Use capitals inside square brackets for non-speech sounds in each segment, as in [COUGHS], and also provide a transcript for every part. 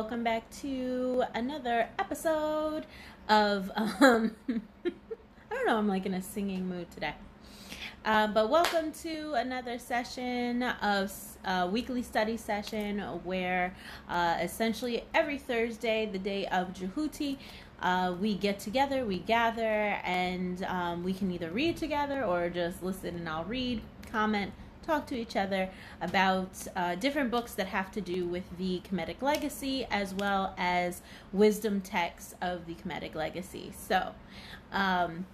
welcome back to another episode of um [LAUGHS] I don't know, I'm like in a singing mood today. Uh, but welcome to another session of uh, weekly study session where uh, essentially every Thursday, the day of Djehuti, uh, we get together, we gather, and um, we can either read together or just listen and I'll read, comment, talk to each other about uh, different books that have to do with the Kemetic legacy as well as wisdom texts of the Kemetic legacy. So, um,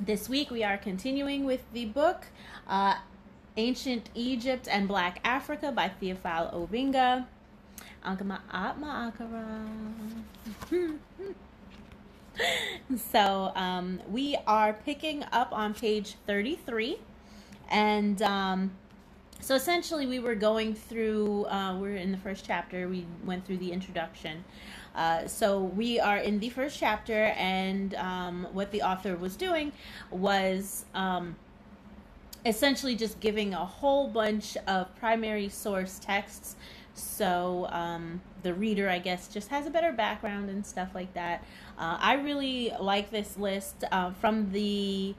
this week we are continuing with the book uh, Ancient Egypt and Black Africa by Theophile Obenga. [LAUGHS] so um, we are picking up on page 33 and um, so essentially we were going through uh, we're in the first chapter we went through the introduction uh, so we are in the first chapter, and um, what the author was doing was um, essentially just giving a whole bunch of primary source texts. So um, the reader, I guess, just has a better background and stuff like that. Uh, I really like this list uh, from the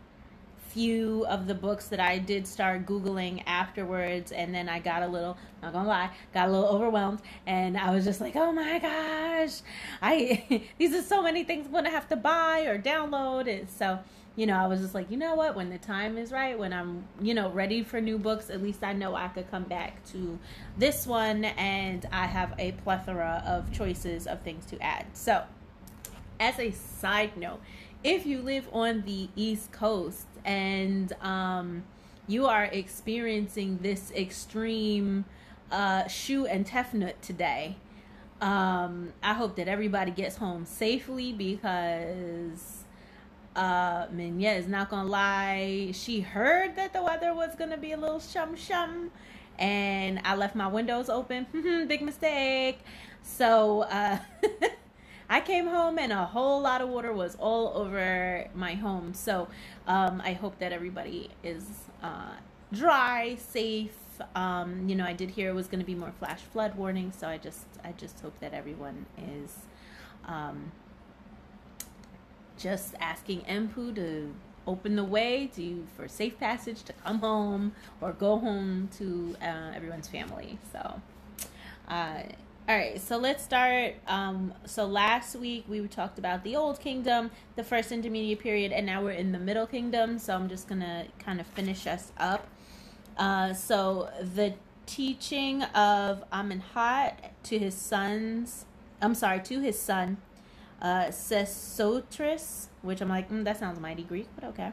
few of the books that I did start Googling afterwards, and then I got a little, not gonna lie, got a little overwhelmed, and I was just like, oh my gosh, I [LAUGHS] these are so many things I'm gonna have to buy or download, and so you know, I was just like, you know what, when the time is right, when I'm, you know, ready for new books, at least I know I could come back to this one and I have a plethora of choices of things to add. So, as a side note, if you live on the East Coast, and um, you are experiencing this extreme uh, shu and tefnut today. Um, I hope that everybody gets home safely because uh, Minya is not gonna lie. She heard that the weather was gonna be a little shum shum, and I left my windows open. [LAUGHS] Big mistake. So uh, [LAUGHS] I came home and a whole lot of water was all over my home. So um, I hope that everybody is uh, dry, safe. Um, you know, I did hear it was going to be more flash flood warnings, so I just I just hope that everyone is um, just asking Empu to open the way to for safe passage to come home or go home to uh, everyone's family. So. Uh, all right, so let's start. Um, so last week we talked about the Old Kingdom, the first intermediate period, and now we're in the Middle Kingdom. So I'm just gonna kind of finish us up. Uh, so the teaching of Amenhot to his sons, I'm sorry, to his son, uh, Sesostris, which I'm like, mm, that sounds mighty Greek, but okay.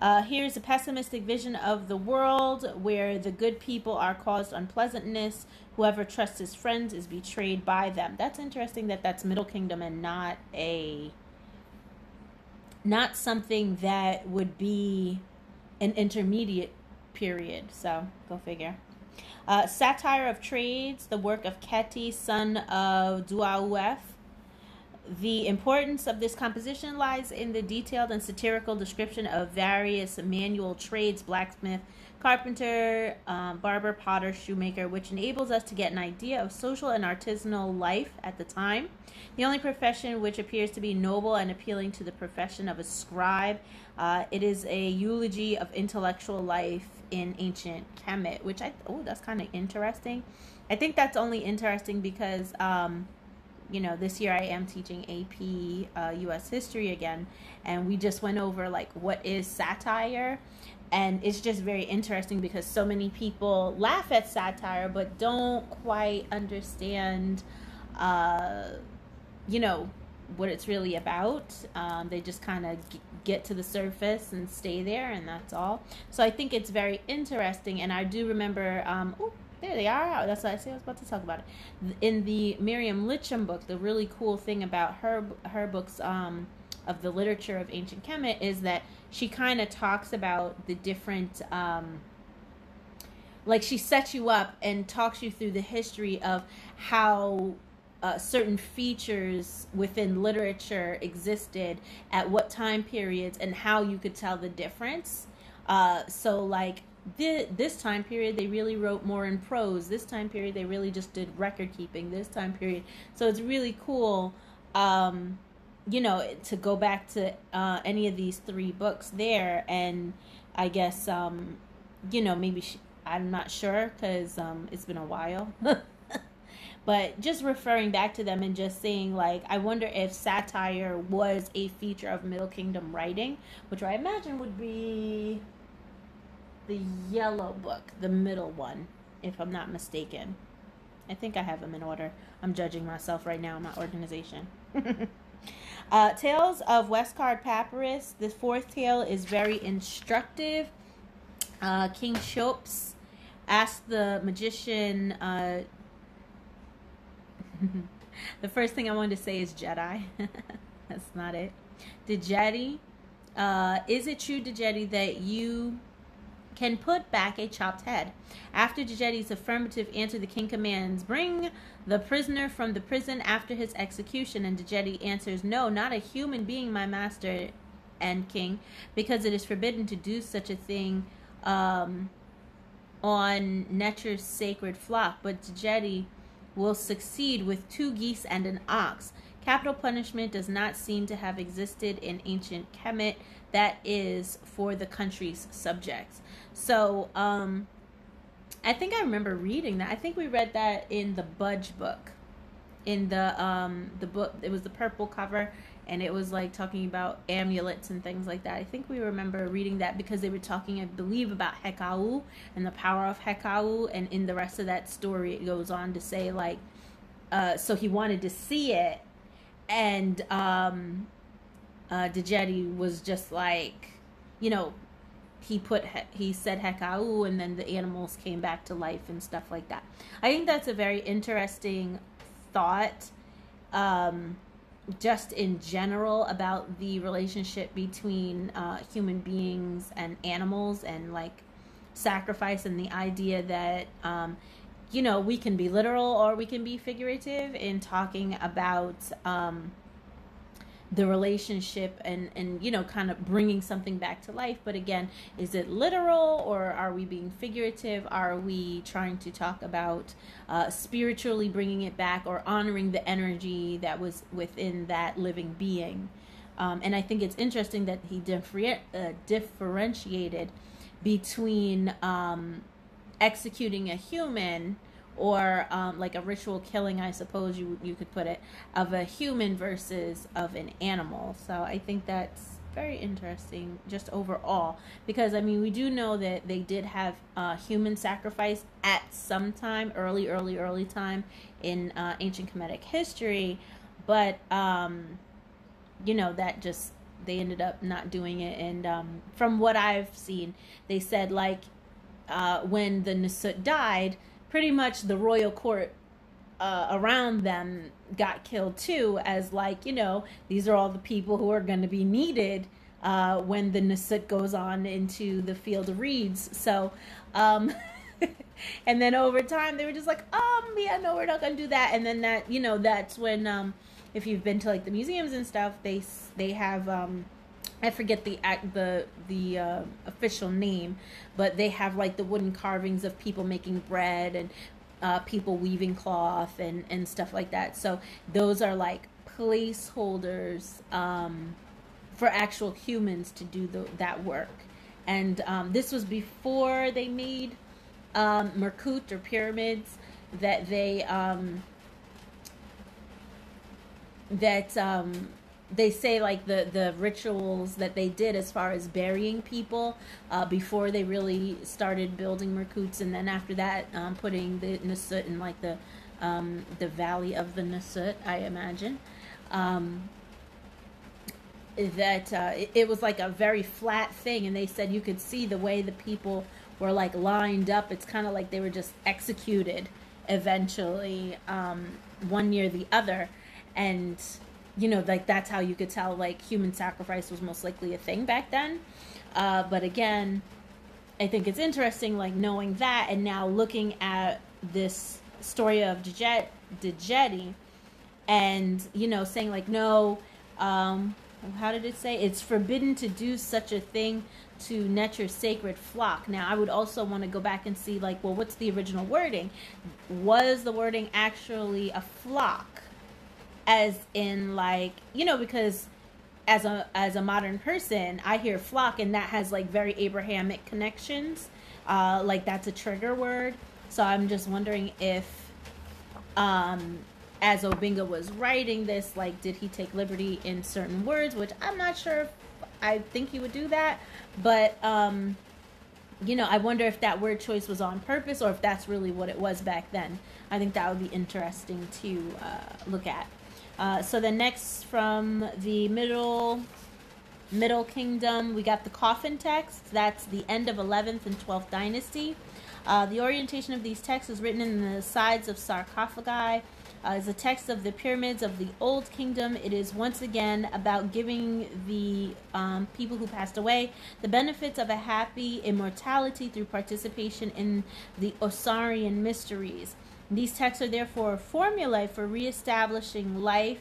Uh, here's a pessimistic vision of the world where the good people are caused unpleasantness. Whoever trusts his friends is betrayed by them. That's interesting that that's Middle Kingdom and not a not something that would be an intermediate period. So go figure. Uh, Satire of Trades, the work of Keti, son of Duauef, the importance of this composition lies in the detailed and satirical description of various manual trades blacksmith, carpenter, um, barber, potter, shoemaker, which enables us to get an idea of social and artisanal life at the time. The only profession which appears to be noble and appealing to the profession of a scribe. Uh, it is a eulogy of intellectual life in ancient Kemet, which I oh that's kind of interesting. I think that's only interesting because. Um, you know, this year I am teaching AP uh, U.S. history again, and we just went over like what is satire, and it's just very interesting because so many people laugh at satire but don't quite understand, uh, you know, what it's really about. Um, they just kind of g- get to the surface and stay there, and that's all. So I think it's very interesting, and I do remember. Um, ooh, there they are. That's what I. I was about to talk about it. In the Miriam Lichtheim book, the really cool thing about her her books um, of the literature of ancient Kemet is that she kind of talks about the different. Um, like she sets you up and talks you through the history of how uh, certain features within literature existed at what time periods and how you could tell the difference. Uh, so, like thi- this time period they really wrote more in prose. This time period they really just did record keeping. This time period, so it's really cool. Um, you know, to go back to uh, any of these three books there, and I guess um, you know maybe she, I'm not sure because um, it's been a while. [LAUGHS] but just referring back to them and just saying like i wonder if satire was a feature of middle kingdom writing which i imagine would be the yellow book the middle one if i'm not mistaken. I think i have them in order. I'm judging myself right now my organization [LAUGHS] uh, tales of Westcar papyrus the fourth tale is very instructive uh, king Cheops asked the magician uh, [LAUGHS] the first thing I wanted to say is Jedi. [LAUGHS] That's not it. Dejeti, uh, is it true, Dejeti, that you can put back a chopped head? After Dejeti's affirmative answer, the king commands, Bring the prisoner from the prison after his execution. And Dejeti answers, No, not a human being, my master and king, because it is forbidden to do such a thing um, on Necher's sacred flock. But Dejeti will succeed with two geese and an ox. Capital punishment does not seem to have existed in ancient Kemet. That is for the country's subjects. So, um, I think I remember reading that. I think we read that in the Budge book. In the um the book, it was the purple cover, and it was like talking about amulets and things like that. I think we remember reading that because they were talking, I believe, about Hekau and the power of Hekau, and in the rest of that story, it goes on to say like, uh, so he wanted to see it, and um, uh, Dejeti was just like, you know, he put he said Hekau, and then the animals came back to life and stuff like that. I think that's a very interesting thought. Um, just in general about the relationship between uh, human beings and animals and like sacrifice and the idea that um, you know we can be literal or we can be figurative in talking about um, the relationship and and you know kind of bringing something back to life. But again is it literal or are we being figurative? Are we trying to talk about uh, spiritually bringing it back or honoring the energy that was within that living being? Um, and i think it's interesting that he differ- uh, differentiated between um, executing a human or um, like a ritual killing, I suppose you you could put it, of a human versus of an animal. So I think that's very interesting, just overall, because I mean we do know that they did have uh, human sacrifice at some time, early, early, early time in uh, ancient Kemetic history, but um, you know that just they ended up not doing it, and um, from what I've seen, they said like uh, when the Nasut died pretty much the royal court uh, around them got killed too, as like you know these are all the people who are going to be needed uh, when the Nasut goes on into the field of reeds. So, um, [LAUGHS] and then over time they were just like, um, yeah, no, we're not going to do that. And then that you know that's when um, if you've been to like the museums and stuff, they they have um, I forget the the the uh, official name, but they have like the wooden carvings of people making bread and uh, people weaving cloth and and stuff like that. So those are like placeholders um, for actual humans to do the, that work. And um, this was before they made um, Merkut or pyramids that they um, that um, they say like the the rituals that they did as far as burying people uh, before they really started building Merkuts, and then after that, um, putting the Nasut in like the um, the valley of the Nasut, I imagine. Um, that uh, it, it was like a very flat thing, and they said you could see the way the people were like lined up. It's kind of like they were just executed eventually, um, one near the other, and you know, like that's how you could tell like human sacrifice was most likely a thing back then. Uh, but again, I think it's interesting, like knowing that, and now looking at this story of Dejeti, and you know, saying like, no, um, how did it say? It's forbidden to do such a thing to net your sacred flock. Now, I would also want to go back and see, like, well, what's the original wording? Was the wording actually a flock? As in, like, you know, because as a as a modern person, I hear flock, and that has like very Abrahamic connections. Uh, like that's a trigger word. So I'm just wondering if, um, as Obenga was writing this, like, did he take liberty in certain words? Which I'm not sure. If I think he would do that, but um, you know, I wonder if that word choice was on purpose or if that's really what it was back then. I think that would be interesting to uh, look at. Uh, so the next from the middle middle kingdom, we got the coffin text. That's the end of 11th and 12th dynasty. Uh, the orientation of these texts is written in the sides of sarcophagi uh, is a text of the pyramids of the Old Kingdom. It is once again about giving the um, people who passed away the benefits of a happy immortality through participation in the Osirian mysteries. These texts are therefore a formula for reestablishing life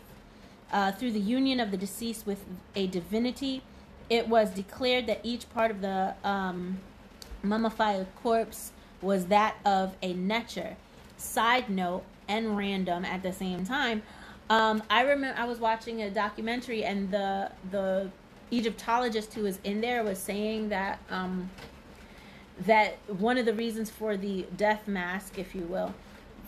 uh, through the union of the deceased with a divinity. It was declared that each part of the um, mummified corpse was that of a netcher. Side note, and random at the same time. Um, I remember I was watching a documentary and the the Egyptologist who was in there was saying that um, that one of the reasons for the death mask, if you will,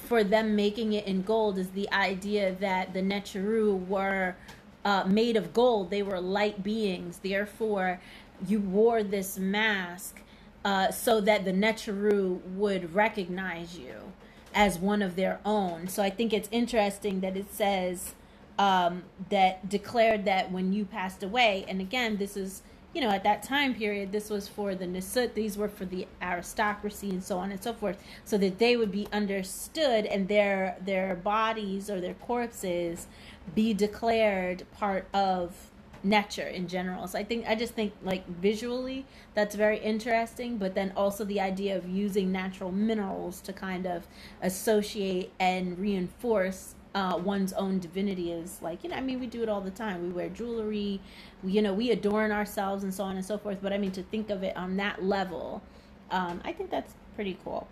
for them making it in gold is the idea that the Neteru were uh, made of gold. They were light beings. Therefore, you wore this mask uh, so that the Neteru would recognize you as one of their own. So I think it's interesting that it says um, that declared that when you passed away, and again, this is you know at that time period, this was for the Nisut, these were for the aristocracy, and so on and so forth, so that they would be understood and their their bodies or their corpses be declared part of nature in general. So I think I just think like visually that's very interesting, but then also the idea of using natural minerals to kind of associate and reinforce uh, one's own divinity is like you know I mean we do it all the time. We wear jewelry, we, you know we adorn ourselves and so on and so forth. But I mean to think of it on that level, um, I think that's pretty cool.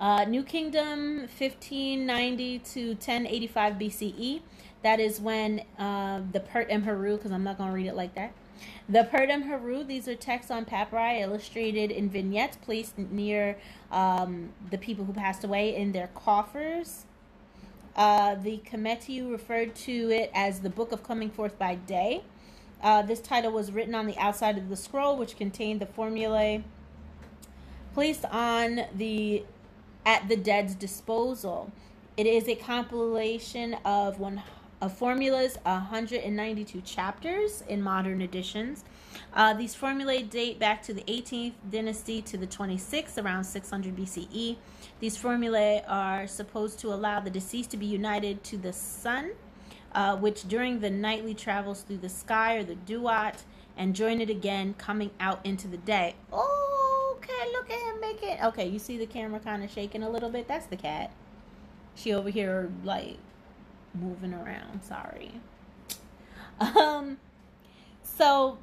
Uh, New Kingdom, 1590 to 1085 BCE. That is when uh, the Pert Imheru, because I'm not going to read it like that. The Pert Imheru, these are texts on papyri illustrated in vignettes placed near um, the people who passed away in their coffers. Uh, the Kemetu referred to it as the Book of Coming Forth by Day. Uh, this title was written on the outside of the scroll, which contained the formulae placed on the at the dead's disposal. It is a compilation of one of formulas, 192 chapters in modern editions. Uh, these formulae date back to the 18th dynasty to the 26th, around 600 BCE. These formulae are supposed to allow the deceased to be united to the sun, uh, which during the nightly travels through the sky or the duat, and join it again coming out into the day. Oh, okay, look at him making. Okay, you see the camera kind of shaking a little bit. That's the cat. She over here like moving around. Sorry. [LAUGHS] Um, so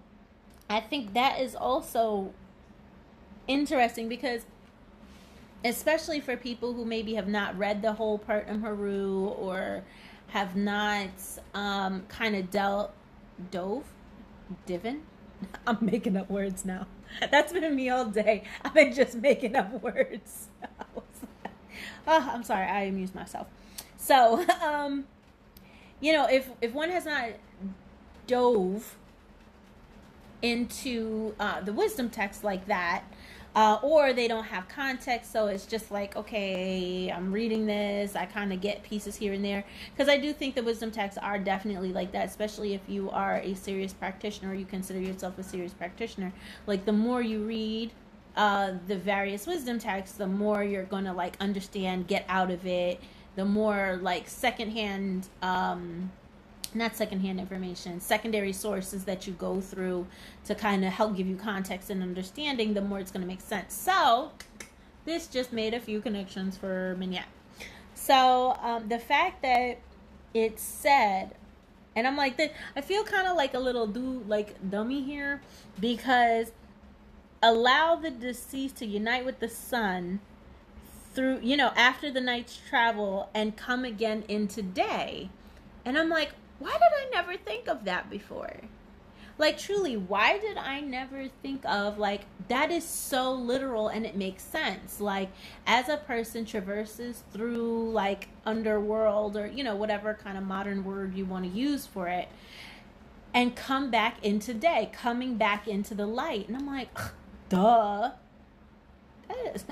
I think that is also interesting because especially for people who maybe have not read the whole Pert Haru or have not um, kind of dealt dove? Divin? [LAUGHS] I'm making up words now. That's been me all day. I've been just making up words. [LAUGHS] Oh, i'm sorry i amused myself. So [LAUGHS] um you know, if if one has not dove into uh, the wisdom text like that, uh, or they don't have context, so it's just like, okay, I'm reading this, I kind of get pieces here and there. Because I do think the wisdom texts are definitely like that, especially if you are a serious practitioner, or you consider yourself a serious practitioner. Like, the more you read, uh, the various wisdom texts, the more you're gonna like understand, get out of it, the more like secondhand um not secondhand information, secondary sources that you go through to kind of help give you context and understanding, the more it's going to make sense. So, this just made a few connections for Menyet. So, um, the fact that it said And I'm like, I feel kind of like a little dude, like dummy here, because allow the deceased to unite with the sun through, you know, after the night's travel and come again into day. And I'm like, why did I never think of that before? Like, truly, why did I never think of, like, that is so literal and it makes sense? Like, as a person traverses through, like, underworld or, you know, whatever kind of modern word you want to use for it, and come back into day, coming back into the light. And I'm like, duh. That is.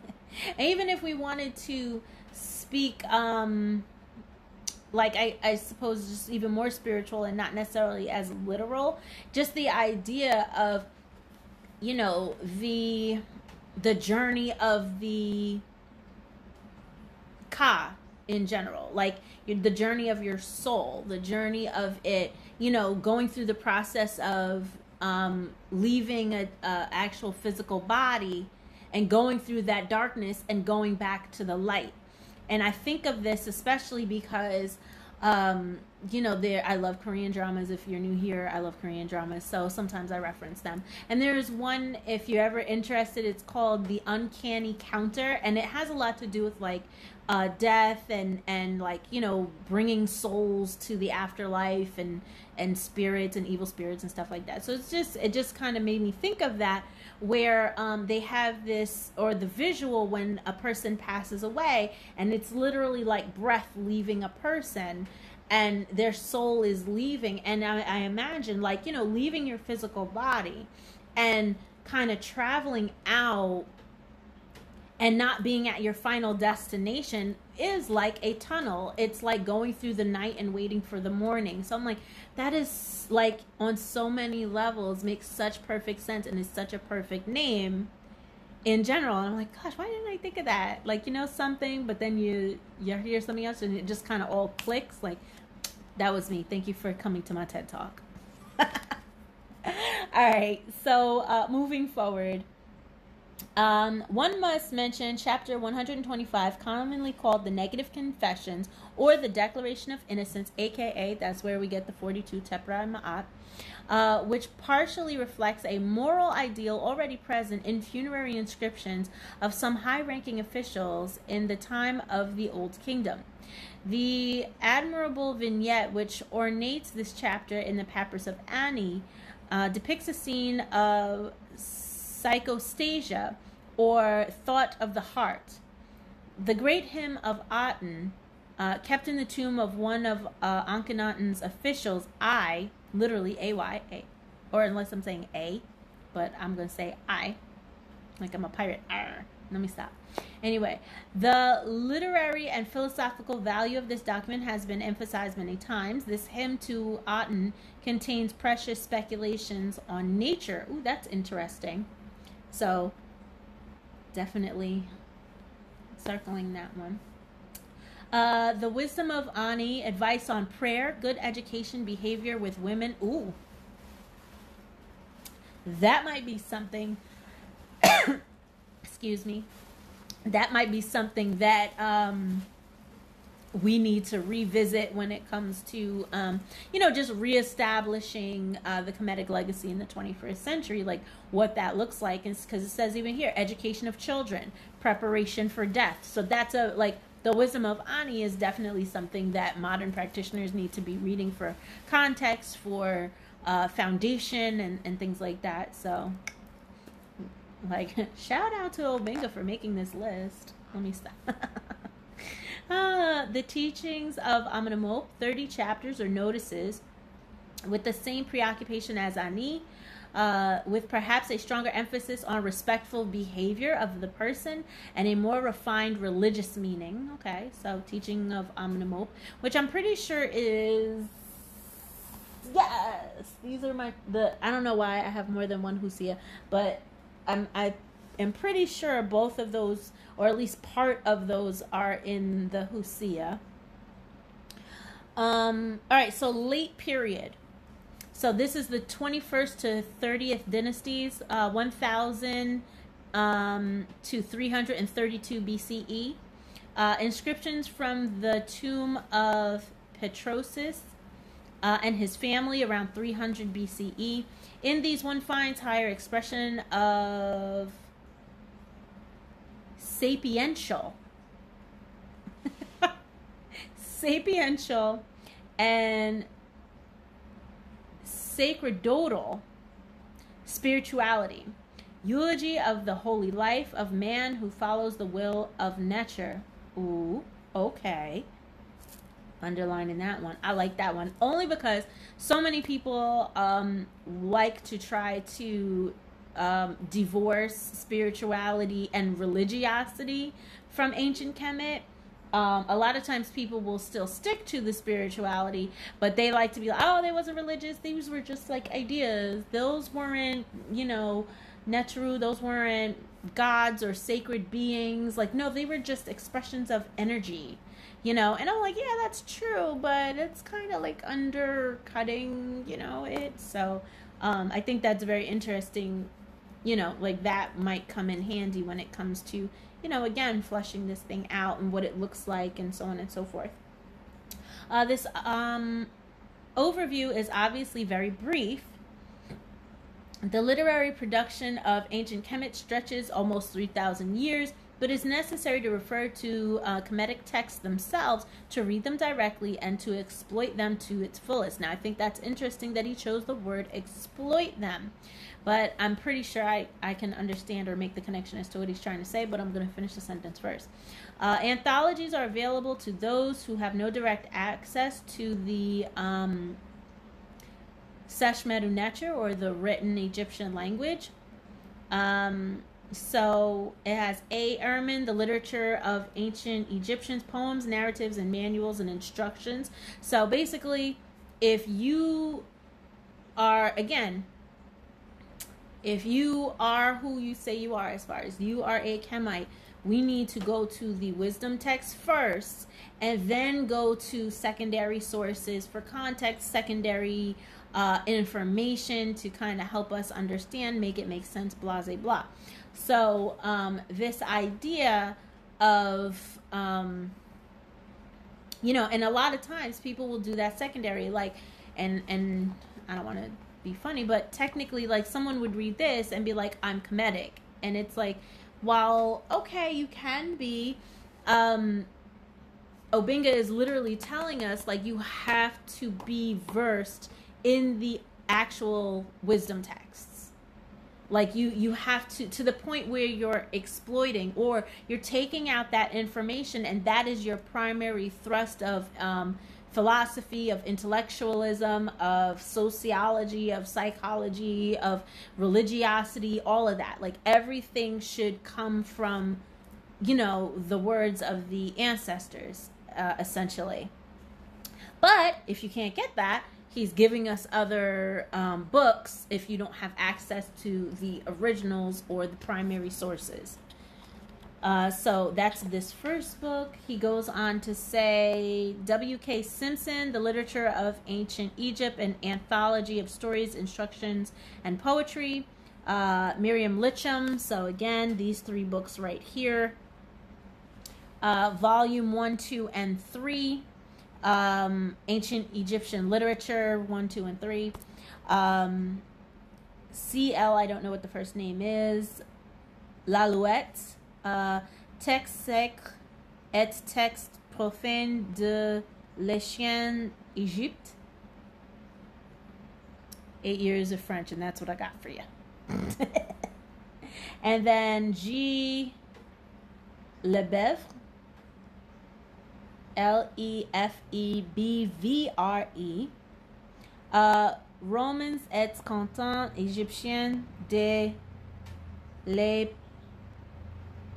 [LAUGHS] even if we wanted to speak, um, like I, I suppose just even more spiritual and not necessarily as literal. Just the idea of you know the the journey of the ka in general. Like the journey of your soul the journey of it you know going through the process of um leaving a, a actual physical body and going through that darkness and going back to the light and I think of this especially because um, you know, there I love Korean dramas. If you're new here, I love Korean dramas, so sometimes I reference them. And there's one, if you're ever interested, it's called The Uncanny Counter, and it has a lot to do with like uh, death and and like you know bringing souls to the afterlife and and spirits and evil spirits and stuff like that. So it's just it just kind of made me think of that where um, they have this or the visual when a person passes away and it's literally like breath leaving a person and their soul is leaving and I, I imagine like you know leaving your physical body and kind of traveling out and not being at your final destination is like a tunnel. It's like going through the night and waiting for the morning. So I'm like, that is like on so many levels makes such perfect sense and is such a perfect name in general. And I'm like, gosh, why didn't I think of that? Like, you know, something, but then you you hear something else and it just kind of all clicks. Like, that was me. Thank you for coming to my TED Talk. [LAUGHS] all right, so uh, moving forward. Um, one must mention chapter 125, commonly called the Negative Confessions or the Declaration of Innocence, aka that's where we get the 42 Tepra Ma'at, uh, which partially reflects a moral ideal already present in funerary inscriptions of some high ranking officials in the time of the Old Kingdom. The admirable vignette which ornates this chapter in the Papyrus of Ani uh, depicts a scene of psychostasia or thought of the heart. The great hymn of Aten, uh, kept in the tomb of one of uh, Akhenaten's officials, I, literally A Y A, or unless I'm saying A, but I'm going to say I, like I'm a pirate. Arr. Let me stop. Anyway, the literary and philosophical value of this document has been emphasized many times. This hymn to Aten contains precious speculations on nature. Ooh, that's interesting. So, definitely circling that one. Uh, the wisdom of Ani, advice on prayer, good education, behavior with women. Ooh, that might be something. [COUGHS] excuse me. That might be something that um, we need to revisit when it comes to, um, you know, just reestablishing uh, the Kemetic legacy in the 21st century, like what that looks like. Because it says even here, education of children, preparation for death. So that's a, like, the wisdom of Ani is definitely something that modern practitioners need to be reading for context, for uh, foundation, and, and things like that. So, like, [LAUGHS] shout out to Obenga for making this list. Let me stop. [LAUGHS] Uh, the teachings of Amenemop, 30 chapters or notices, with the same preoccupation as Ani, uh, with perhaps a stronger emphasis on respectful behavior of the person and a more refined religious meaning. Okay, so teaching of Amenemop, which I'm pretty sure is yes. These are my the. I don't know why I have more than one Husia, but I'm I am pretty sure both of those or at least part of those are in the Husia. Um, all right, so late period. So this is the 21st to 30th dynasties, uh, 1000 um, to 332 BCE. Uh, inscriptions from the tomb of Petosiris uh, and his family around 300 BCE. In these, one finds higher expression of sapiential, [LAUGHS] sapiential, and sacerdotal spirituality. Eulogy of the holy life of man who follows the will of nature. Ooh, okay. Underlining that one. I like that one only because so many people um, like to try to um, divorce spirituality and religiosity from ancient Kemet. Um, a lot of times people will still stick to the spirituality, but they like to be like, oh, they wasn't religious. These were just like ideas. Those weren't, you know, Neteru. Those weren't gods or sacred beings. Like, no, they were just expressions of energy, you know. And I'm like, yeah, that's true, but it's kind of like undercutting, you know, it. So um, I think that's a very interesting you know, like that might come in handy when it comes to, you know, again, fleshing this thing out and what it looks like and so on and so forth. Uh, this um, overview is obviously very brief. The literary production of ancient Kemet stretches almost 3,000 years, but it's necessary to refer to uh, Kemetic texts themselves to read them directly and to exploit them to its fullest. Now, I think that's interesting that he chose the word exploit them but I'm pretty sure I, I can understand or make the connection as to what he's trying to say, but I'm going to finish the sentence first. Uh, anthologies are available to those who have no direct access to the um, Seshmeru Neter or the written Egyptian language. Um, so it has A. Erman, the literature of ancient Egyptians, poems, narratives, and manuals and instructions. So basically, if you are, again, if you are who you say you are, as far as you are a Kemite, we need to go to the wisdom text first and then go to secondary sources for context, secondary uh, information to kind of help us understand, make it make sense, blah, blah, blah. So, um, this idea of, um, you know, and a lot of times people will do that secondary, like, and, and I don't want to be funny, but technically, like someone would read this and be like, "I'm Kemetic. and it's like, while okay, you can be. Um, Obenga is literally telling us like you have to be versed in the actual wisdom texts like you you have to to the point where you're exploiting or you're taking out that information and that is your primary thrust of um, philosophy, of intellectualism, of sociology, of psychology, of religiosity, all of that. Like everything should come from, you know, the words of the ancestors, uh, essentially. But if you can't get that, he's giving us other um, books if you don't have access to the originals or the primary sources. Uh, so that's this first book. He goes on to say W.K. Simpson, The Literature of Ancient Egypt, an anthology of stories, instructions, and poetry. Uh, Miriam Lichtheim. So again, these three books right here. Uh, volume 1, 2, and 3. Um, Ancient Egyptian Literature 1, 2, and 3. Um, CL, I don't know what the first name is. Lalouette uh, texte sec et texte profane de l'ancien Egypte. Eight years of French, and that's what I got for you. [LAUGHS] and then G. Lefebvre, L E F E B V R E. Uh, Romans et Canton Égyptien de l'époque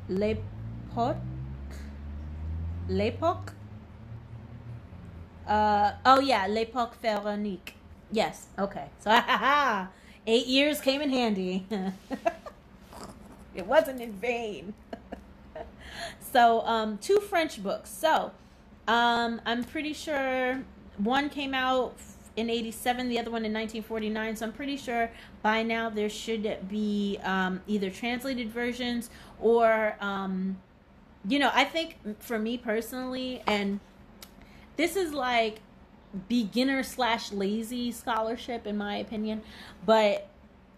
L'époque. L'époque. Uh, oh yeah, l'époque pharaonique. Yes. Okay. So [LAUGHS] eight years came in handy. [LAUGHS] it wasn't in vain. [LAUGHS] so um, two French books. So um, I'm pretty sure one came out in 87 the other one in 1949 so i'm pretty sure by now there should be um, either translated versions or um, you know i think for me personally and this is like beginner slash lazy scholarship in my opinion but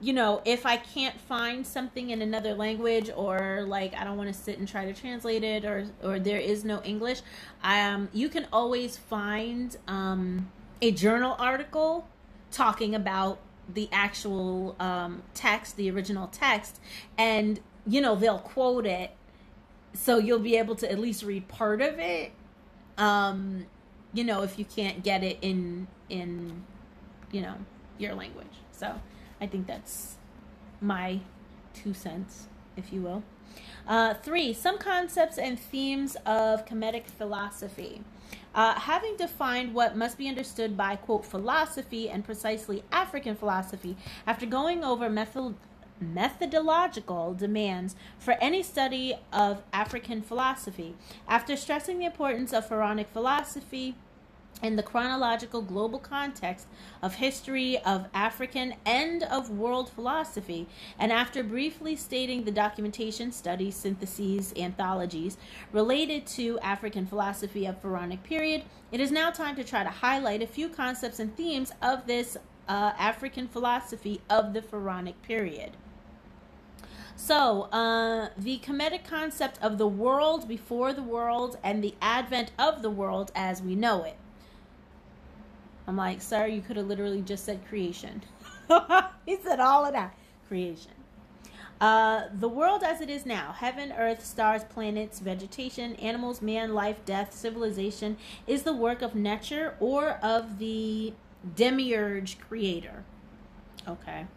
you know if i can't find something in another language or like i don't want to sit and try to translate it or or there is no english um you can always find um a journal article talking about the actual um text the original text and you know they'll quote it so you'll be able to at least read part of it. Um you know if you can't get it in in you know your language. So i think that's my two cents if you will. Uh, three some concepts and themes of kemetic philosophy uh, having defined what must be understood by quote philosophy and precisely african philosophy after going over method methodological demands for any study of African philosophy. After stressing the importance of Pharaonic philosophy, in the chronological global context of history of African and of world philosophy, and after briefly stating the documentation, studies, syntheses, anthologies related to African philosophy of Pharaonic period, it is now time to try to highlight a few concepts and themes of this uh, African philosophy of the Pharaonic period. So, uh, the Kemetic concept of the world before the world and the advent of the world as we know it. I'm like, sir, you could have literally just said creation. [LAUGHS] he said all of that creation. Uh, the world as it is now heaven, earth, stars, planets, vegetation, animals, man, life, death, civilization is the work of nature or of the demiurge creator. Okay.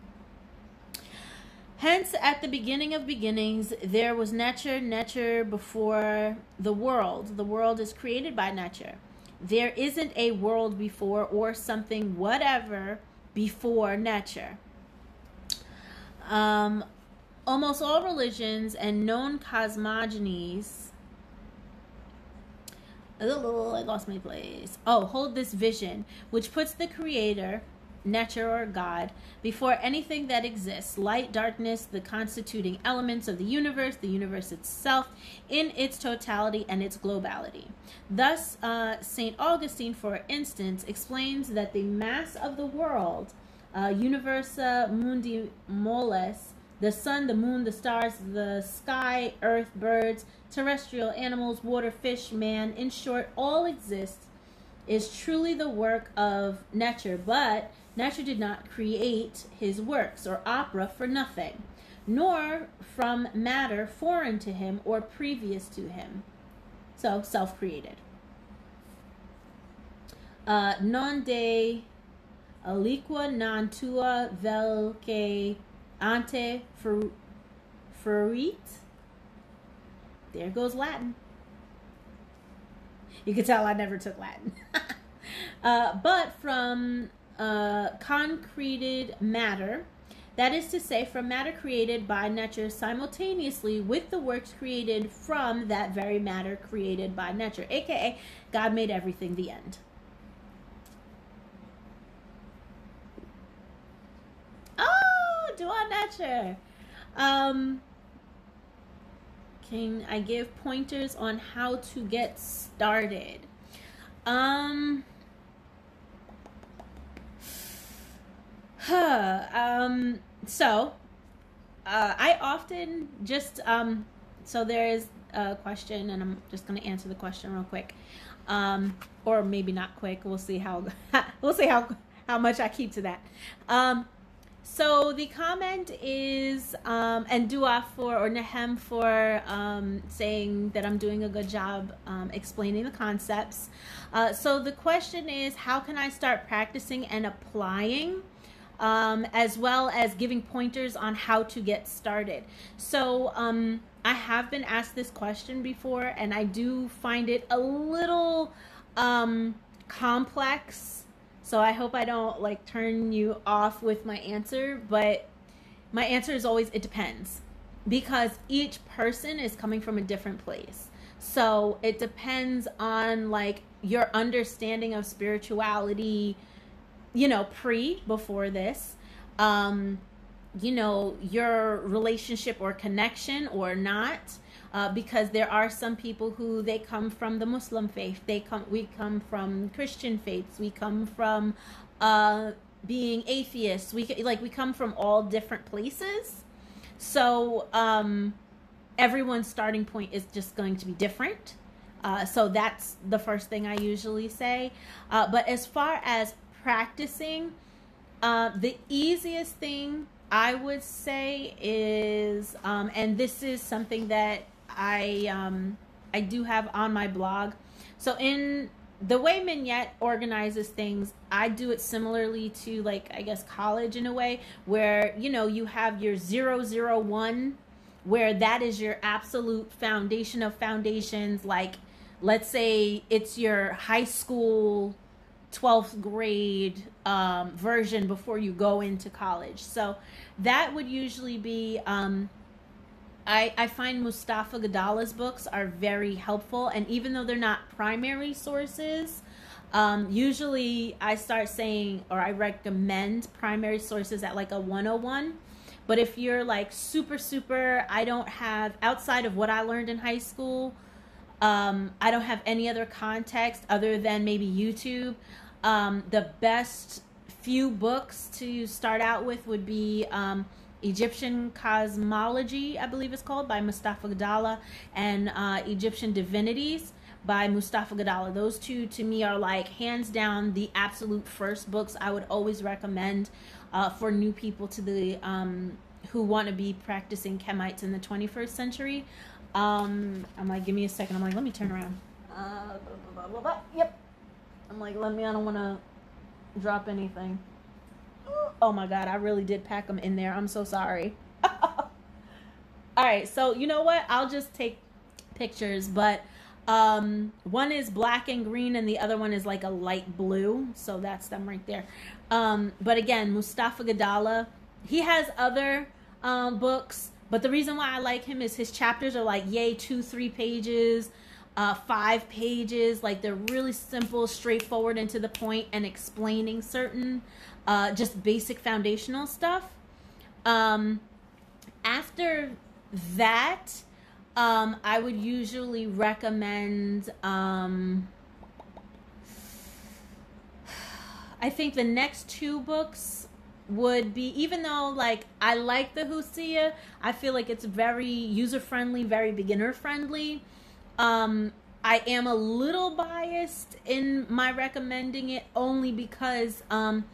Hence, at the beginning of beginnings, there was nature, nature before the world. The world is created by nature. There isn't a world before or something, whatever, before nature. Um, almost all religions and known cosmogonies. Oh, I lost my place. Oh, hold this vision, which puts the Creator nature, or God, before anything that exists light, darkness, the constituting elements of the universe, the universe itself, in its totality and its globality. Thus, uh, St. Augustine, for instance, explains that the mass of the world, uh, universa mundi mollis, the sun, the moon, the stars, the sky, earth, birds, terrestrial animals, water, fish, man, in short, all exists is truly the work of nature, but Nature did not create his works or opera for nothing, nor from matter foreign to him or previous to him. So, self created. Uh, non de aliqua non tua vel que ante furit. There goes Latin. You can tell I never took Latin. [LAUGHS] uh, but from uh, concreted matter, that is to say, from matter created by nature simultaneously with the works created from that very matter created by nature, aka God made everything the end. Oh, on nature. Um, can I give pointers on how to get started? Um, um, so, uh, I often just, um, so there is a question, and I'm just going to answer the question real quick. Um, or maybe not quick. We'll see how, [LAUGHS] we'll see how, how much I keep to that. Um, so the comment is, um, and dua for, or Nehem for um, saying that I'm doing a good job um, explaining the concepts. Uh, so the question is, how can I start practicing and applying um, as well as giving pointers on how to get started. So, um, I have been asked this question before, and I do find it a little um, complex. So, I hope I don't like turn you off with my answer, but my answer is always it depends because each person is coming from a different place. So, it depends on like your understanding of spirituality you know, pre before this, um, you know, your relationship or connection or not, uh, because there are some people who they come from the Muslim faith. They come, we come from Christian faiths. We come from uh, being atheists. We like we come from all different places. So um, everyone's starting point is just going to be different. Uh, so that's the first thing I usually say. Uh, but as far as practicing, uh, the easiest thing I would say is, um, and this is something that I um, I do have on my blog. So in the way Menyet organizes things, I do it similarly to like I guess college in a way where you know you have your zero zero one where that is your absolute foundation of foundations like let's say it's your high school 12th grade um, version before you go into college so that would usually be um, I, I find Moustafa Gadalla's books are very helpful, and even though they're not primary sources, um, usually I start saying or I recommend primary sources at like a 101. But if you're like super, super, I don't have, outside of what I learned in high school, um, I don't have any other context other than maybe YouTube. Um, the best few books to start out with would be um, Egyptian Cosmology, I believe it's called, by Moustafa Gadalla, and uh, Egyptian Divinities by Moustafa Gadalla. Those two, to me, are like hands down the absolute first books I would always recommend uh, for new people to the um, who want to be practicing Kemites in the 21st century. Um, I'm like, give me a second. I'm like, let me turn around. Uh, blah, blah, blah, yep. I'm like, let me. I don't want to drop anything. Oh my god, I really did pack them in there. I'm so sorry. [LAUGHS] All right, so you know what? I'll just take pictures, but um one is black and green and the other one is like a light blue so that's them right there um but again moustafa gadalla he has other um books but the reason why i like him is his chapters are like yay two three pages uh five pages like they're really simple straightforward and to the point and explaining certain uh, just basic foundational stuff. Um, after that, um, I would usually recommend. Um, I think the next two books would be even though like I like the Husia, I feel like it's very user friendly, very beginner friendly. Um, I am a little biased in my recommending it only because um,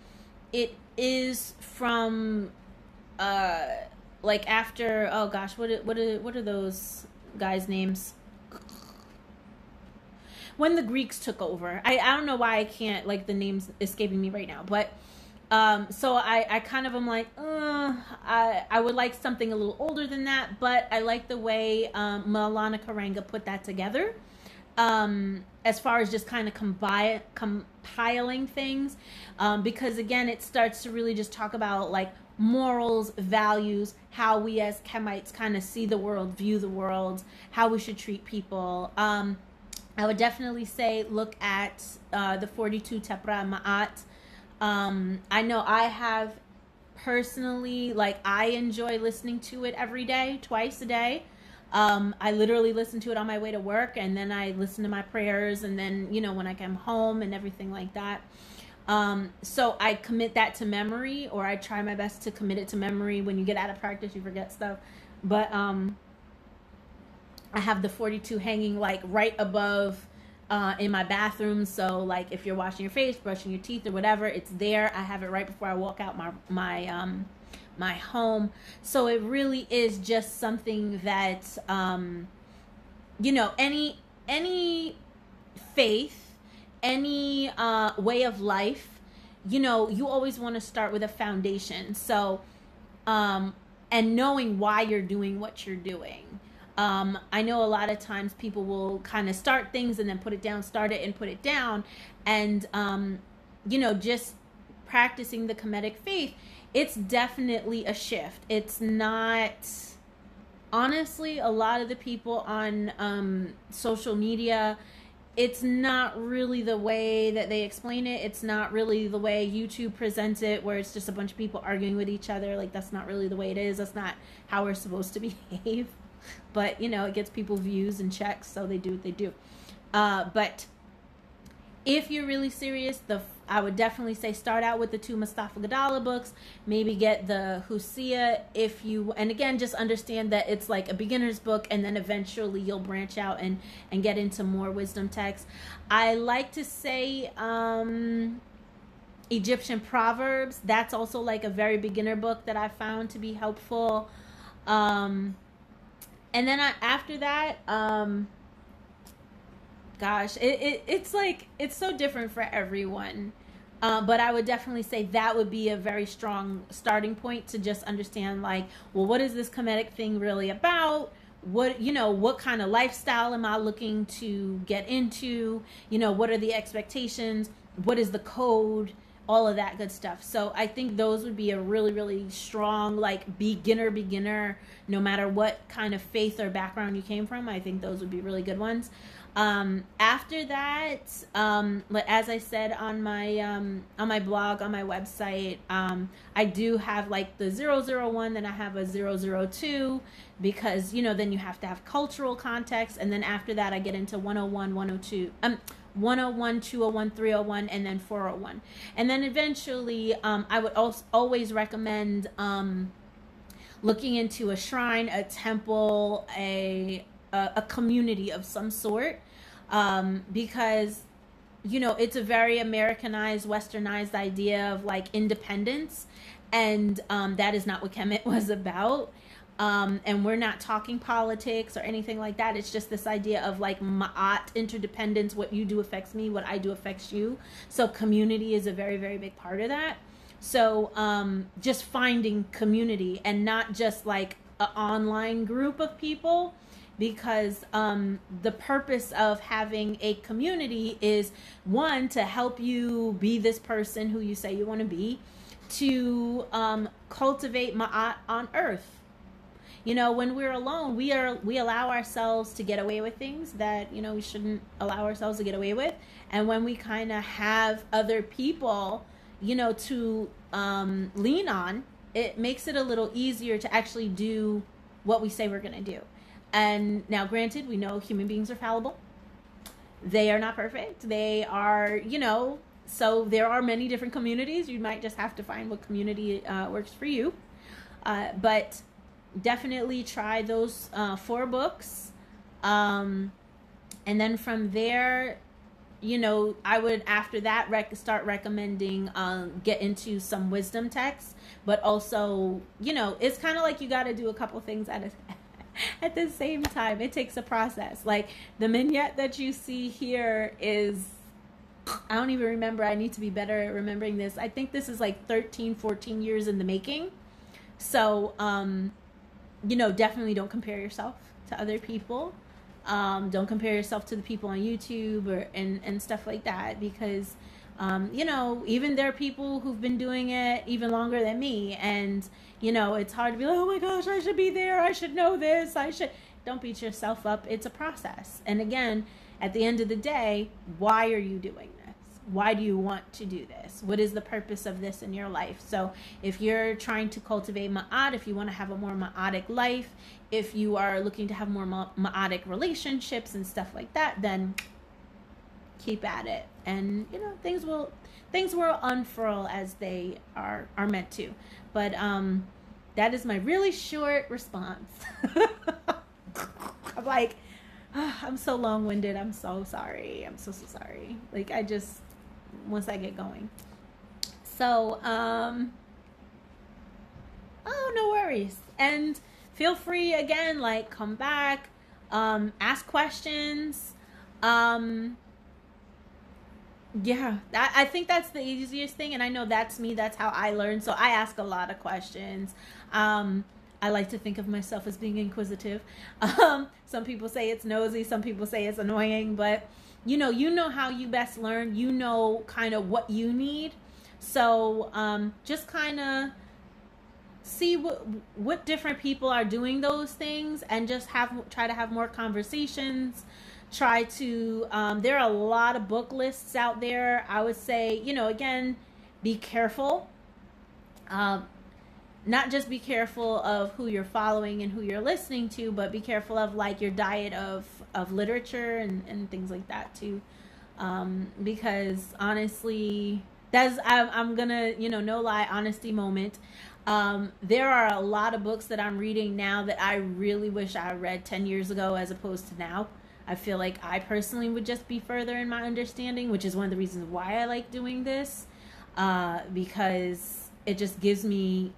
it is from uh like after oh gosh what what are, what are those guys names? When the greeks took over. I i don't know why i can't like the names escaping me right now but um so i i kind of am like uh, i i would like something a little older than that but i like the way um Maulana Karenga put that together. Um, as far as just kind of combi- compiling things um, because again it starts to really just talk about like morals values how we as Kemites kind of see the world view the world how we should treat people. Um, i would definitely say look at uh, the 42 tepra ma'at um, i know i have personally like i enjoy listening to it every day twice a day um, I literally listen to it on my way to work, and then I listen to my prayers, and then you know when I come home and everything like that. Um, so I commit that to memory, or I try my best to commit it to memory. When you get out of practice, you forget stuff. But um, I have the 42 hanging like right above uh, in my bathroom. So like if you're washing your face, brushing your teeth, or whatever, it's there. I have it right before I walk out my my um, my home. So it really is just something that um you know, any any faith, any uh way of life, you know, you always want to start with a foundation. So um and knowing why you're doing what you're doing. Um, I know a lot of times people will kind of start things and then put it down, start it and put it down. And, um, you know, just practicing the Kemetic faith, it's definitely a shift. It's not honestly a lot of the people on um, social media it's not really the way that they explain it it's not really the way youtube presents it where it's just a bunch of people arguing with each other like that's not really the way it is that's not how we're supposed to [LAUGHS] behave but you know it gets people views and checks, so they do what they do. Uh, but if you're really serious, the I would definitely say start out with the two Moustafa Gadalla books. Maybe get the Husia if you and again just understand that it's like a beginner's book and then eventually you'll branch out and and get into more wisdom texts. I like to say um Egyptian proverbs. That's also like a very beginner book that I found to be helpful. Um and then I, after that um gosh it, it it's like it's so different for everyone uh, but I would definitely say that would be a very strong starting point to just understand, like, well, what is this Kemetic thing really about? What, you know, what kind of lifestyle am I looking to get into? You know, what are the expectations? What is the code? All of that good stuff. So I think those would be a really, really strong, like, beginner, beginner, no matter what kind of faith or background you came from. I think those would be really good ones. Um, after that, um, as I said on my um, on my blog on my website, um, I do have like the 001, then I have a 002 because you know then you have to have cultural context, and then after that I get into 101, 102, um, 101, 201, 301, and then 401, and then eventually um, I would also always recommend um, looking into a shrine, a temple, a a, a community of some sort um, because you know it's a very americanized westernized idea of like independence and um, that is not what kemet [LAUGHS] was about um, and we're not talking politics or anything like that. It's just this idea of like ma'at interdependence what you do affects me what i do affects you. So community is a very very big part of that. So um, just finding community and not just like an online group of people because um, the purpose of having a community is one to help you be this person who you say you want to be to um, cultivate ma'at on earth you know when we're alone we are we allow ourselves to get away with things that you know we shouldn't allow ourselves to get away with and when we kind of have other people you know to um, lean on it makes it a little easier to actually do what we say we're going to do and now, granted, we know human beings are fallible. They are not perfect. They are, you know, so there are many different communities. You might just have to find what community uh, works for you. Uh, but definitely try those uh, four books. Um, and then from there, you know, I would after that rec- start recommending um, get into some wisdom texts, but also, you know, it's kind of like you got to do a couple things at a [LAUGHS] at the same time. It takes a process. Like the Menyet that you see here is I don't even remember. I need to be better at remembering this. I think this is like 13, 14 years in the making. So, um, you know, definitely don't compare yourself to other people. Um, don't compare yourself to the people on YouTube or and, and stuff like that because um, you know, even there are people who've been doing it even longer than me. And, you know, it's hard to be like, oh my gosh, I should be there. I should know this. I should. Don't beat yourself up. It's a process. And again, at the end of the day, why are you doing? Why do you want to do this? What is the purpose of this in your life? So, if you're trying to cultivate ma'at, if you want to have a more ma'atic life, if you are looking to have more ma'atic relationships and stuff like that, then keep at it. And you know things will things will unfurl as they are are meant to. But um that is my really short response. [LAUGHS] I'm like oh, i'm so long-winded. I'm so sorry. I'm so so sorry. Like i just once i get going so um oh no worries and feel free again like come back um ask questions um yeah, I, I think that's the easiest thing, and I know that's me. That's how I learn. So I ask a lot of questions. Um, I like to think of myself as being inquisitive. [LAUGHS] Um, some people say it's nosy, some people say it's annoying, but you know, you know how you best learn. You know, kind of what you need. So um, just kind of see what what different people are doing those things, and just have try to have more conversations try to um, there are a lot of book lists out there i would say you know again be careful um, not just be careful of who you're following and who you're listening to, but be careful of like your diet of of literature and and things like that too, um, because honestly, that's I'm, I'm gonna you know no lie honesty moment. Um, there are a lot of books that I'm reading now that I really wish I read 10 years ago as opposed to now. I feel like I personally would just be further in my understanding, which is one of the reasons why I like doing this, uh, because it just gives me,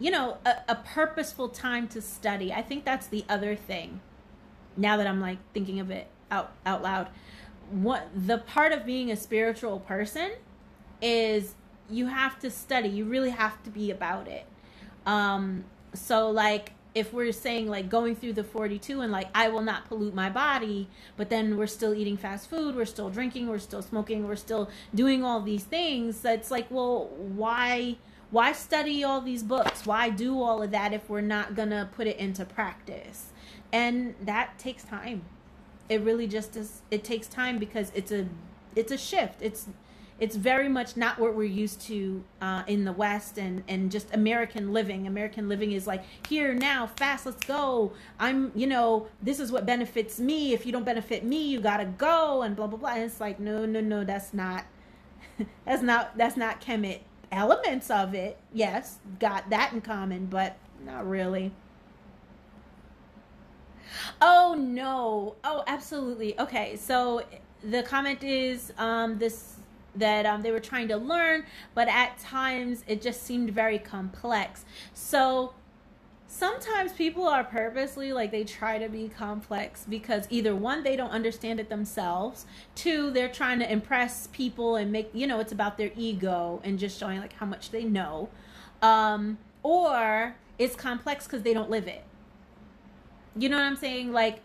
you know, a, a purposeful time to study. I think that's the other thing. Now that I'm like thinking of it out out loud, what the part of being a spiritual person is you have to study. You really have to be about it. Um, so like if we're saying like going through the 42 and like I will not pollute my body, but then we're still eating fast food, we're still drinking, we're still smoking, we're still doing all these things. It's like, well, why why study all these books? Why do all of that if we're not going to put it into practice? And that takes time. It really just is it takes time because it's a it's a shift. It's it's very much not what we're used to uh, in the West and, and just American living. American living is like here now, fast, let's go. I'm, you know, this is what benefits me. If you don't benefit me, you gotta go and blah blah blah. And it's like no, no, no, that's not, [LAUGHS] that's not that's not Kemet. Elements of it, yes, got that in common, but not really. Oh no! Oh, absolutely. Okay, so the comment is um this that um, they were trying to learn, but at times it just seemed very complex. So sometimes people are purposely like they try to be complex because either one they don't understand it themselves two they're trying to impress people and make you know it's about their ego and just showing like how much they know um or it's complex because they don't live it you know what i'm saying like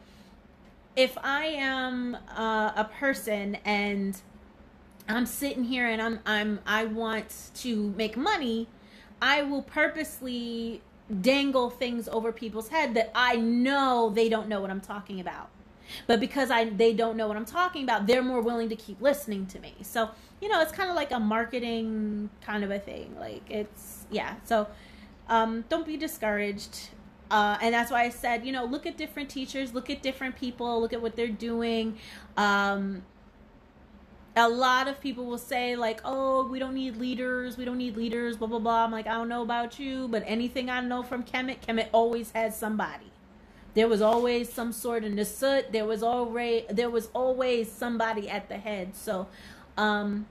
if i am uh, a person and I'm sitting here and I'm I'm I want to make money, I will purposely dangle things over people's head that I know they don't know what I'm talking about. But because I they don't know what I'm talking about, they're more willing to keep listening to me. So, you know, it's kind of like a marketing kind of a thing. Like it's yeah. So, um don't be discouraged. Uh, and that's why I said, you know, look at different teachers, look at different people, look at what they're doing. Um, a lot of people will say like oh we don't need leaders we don't need leaders blah blah blah. I'm like i don't know about you but anything i know from kemet kemet always had somebody. There was always some sort of nasut. There was already there was always somebody at the head. So um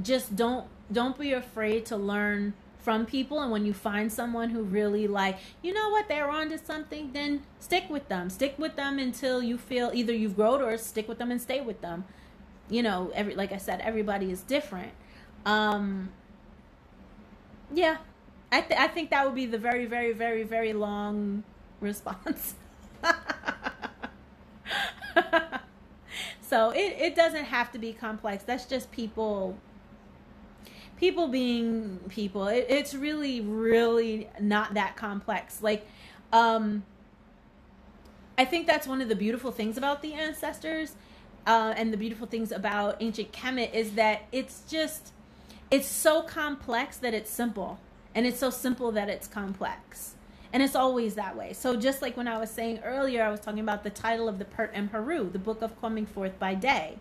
just don't don't be afraid to learn from people and when you find someone who really like you know what they're on to something then stick with them stick with them until you feel either you've grown or stick with them and stay with them you know, every like I said, everybody is different. Um, yeah, I th- I think that would be the very very very very long [LAUGHS] response. [LAUGHS] so it it doesn't have to be complex. That's just people people being people. It, it's really really not that complex. Like um I think that's one of the beautiful things about the ancestors uh, and the beautiful things about ancient Kemet is that it's just it's so complex that it's simple and it's so simple that it's complex and it's always that way so just like when i was saying earlier i was talking about the title of the Pert em Heru the book of coming forth by day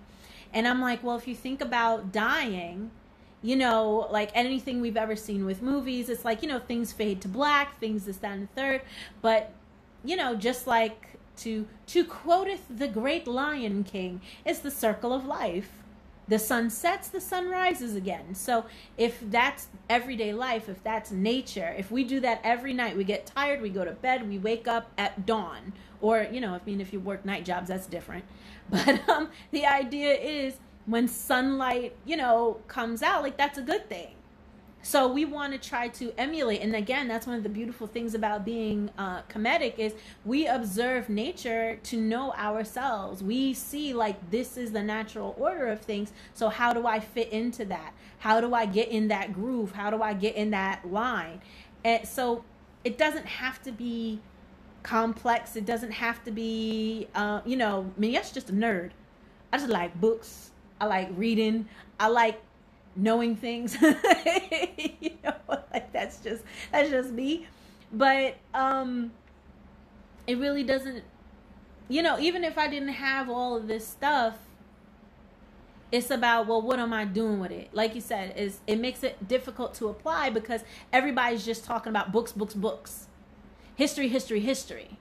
and i'm like well if you think about dying you know like anything we've ever seen with movies it's like you know things fade to black things this that and third. But you know just like to to quoteth the great lion king is the circle of life. The sun sets the sun rises again. So if that's everyday life if that's nature if we do that every night we get tired we go to bed we wake up at dawn. Or you know i mean if you work night jobs that's different. [LAUGHS] But um the idea is when sunlight you know comes out like that's a good thing so we want to try to emulate, and again, that's one of the beautiful things about being uh, Kemetic is we observe nature to know ourselves. We see like this is the natural order of things. So how do I fit into that? How do I get in that groove? How do I get in that line? And so it doesn't have to be complex. It doesn't have to be, uh, you know, I mean, that's just a nerd. I just like books. I like reading. I like knowing things. [LAUGHS] you know, like that's just that's just me. But um it really doesn't you know, even if I didn't have all of this stuff, it's about well what am i doing with it like you said is it makes it difficult to apply because everybody's just talking about books books books history history history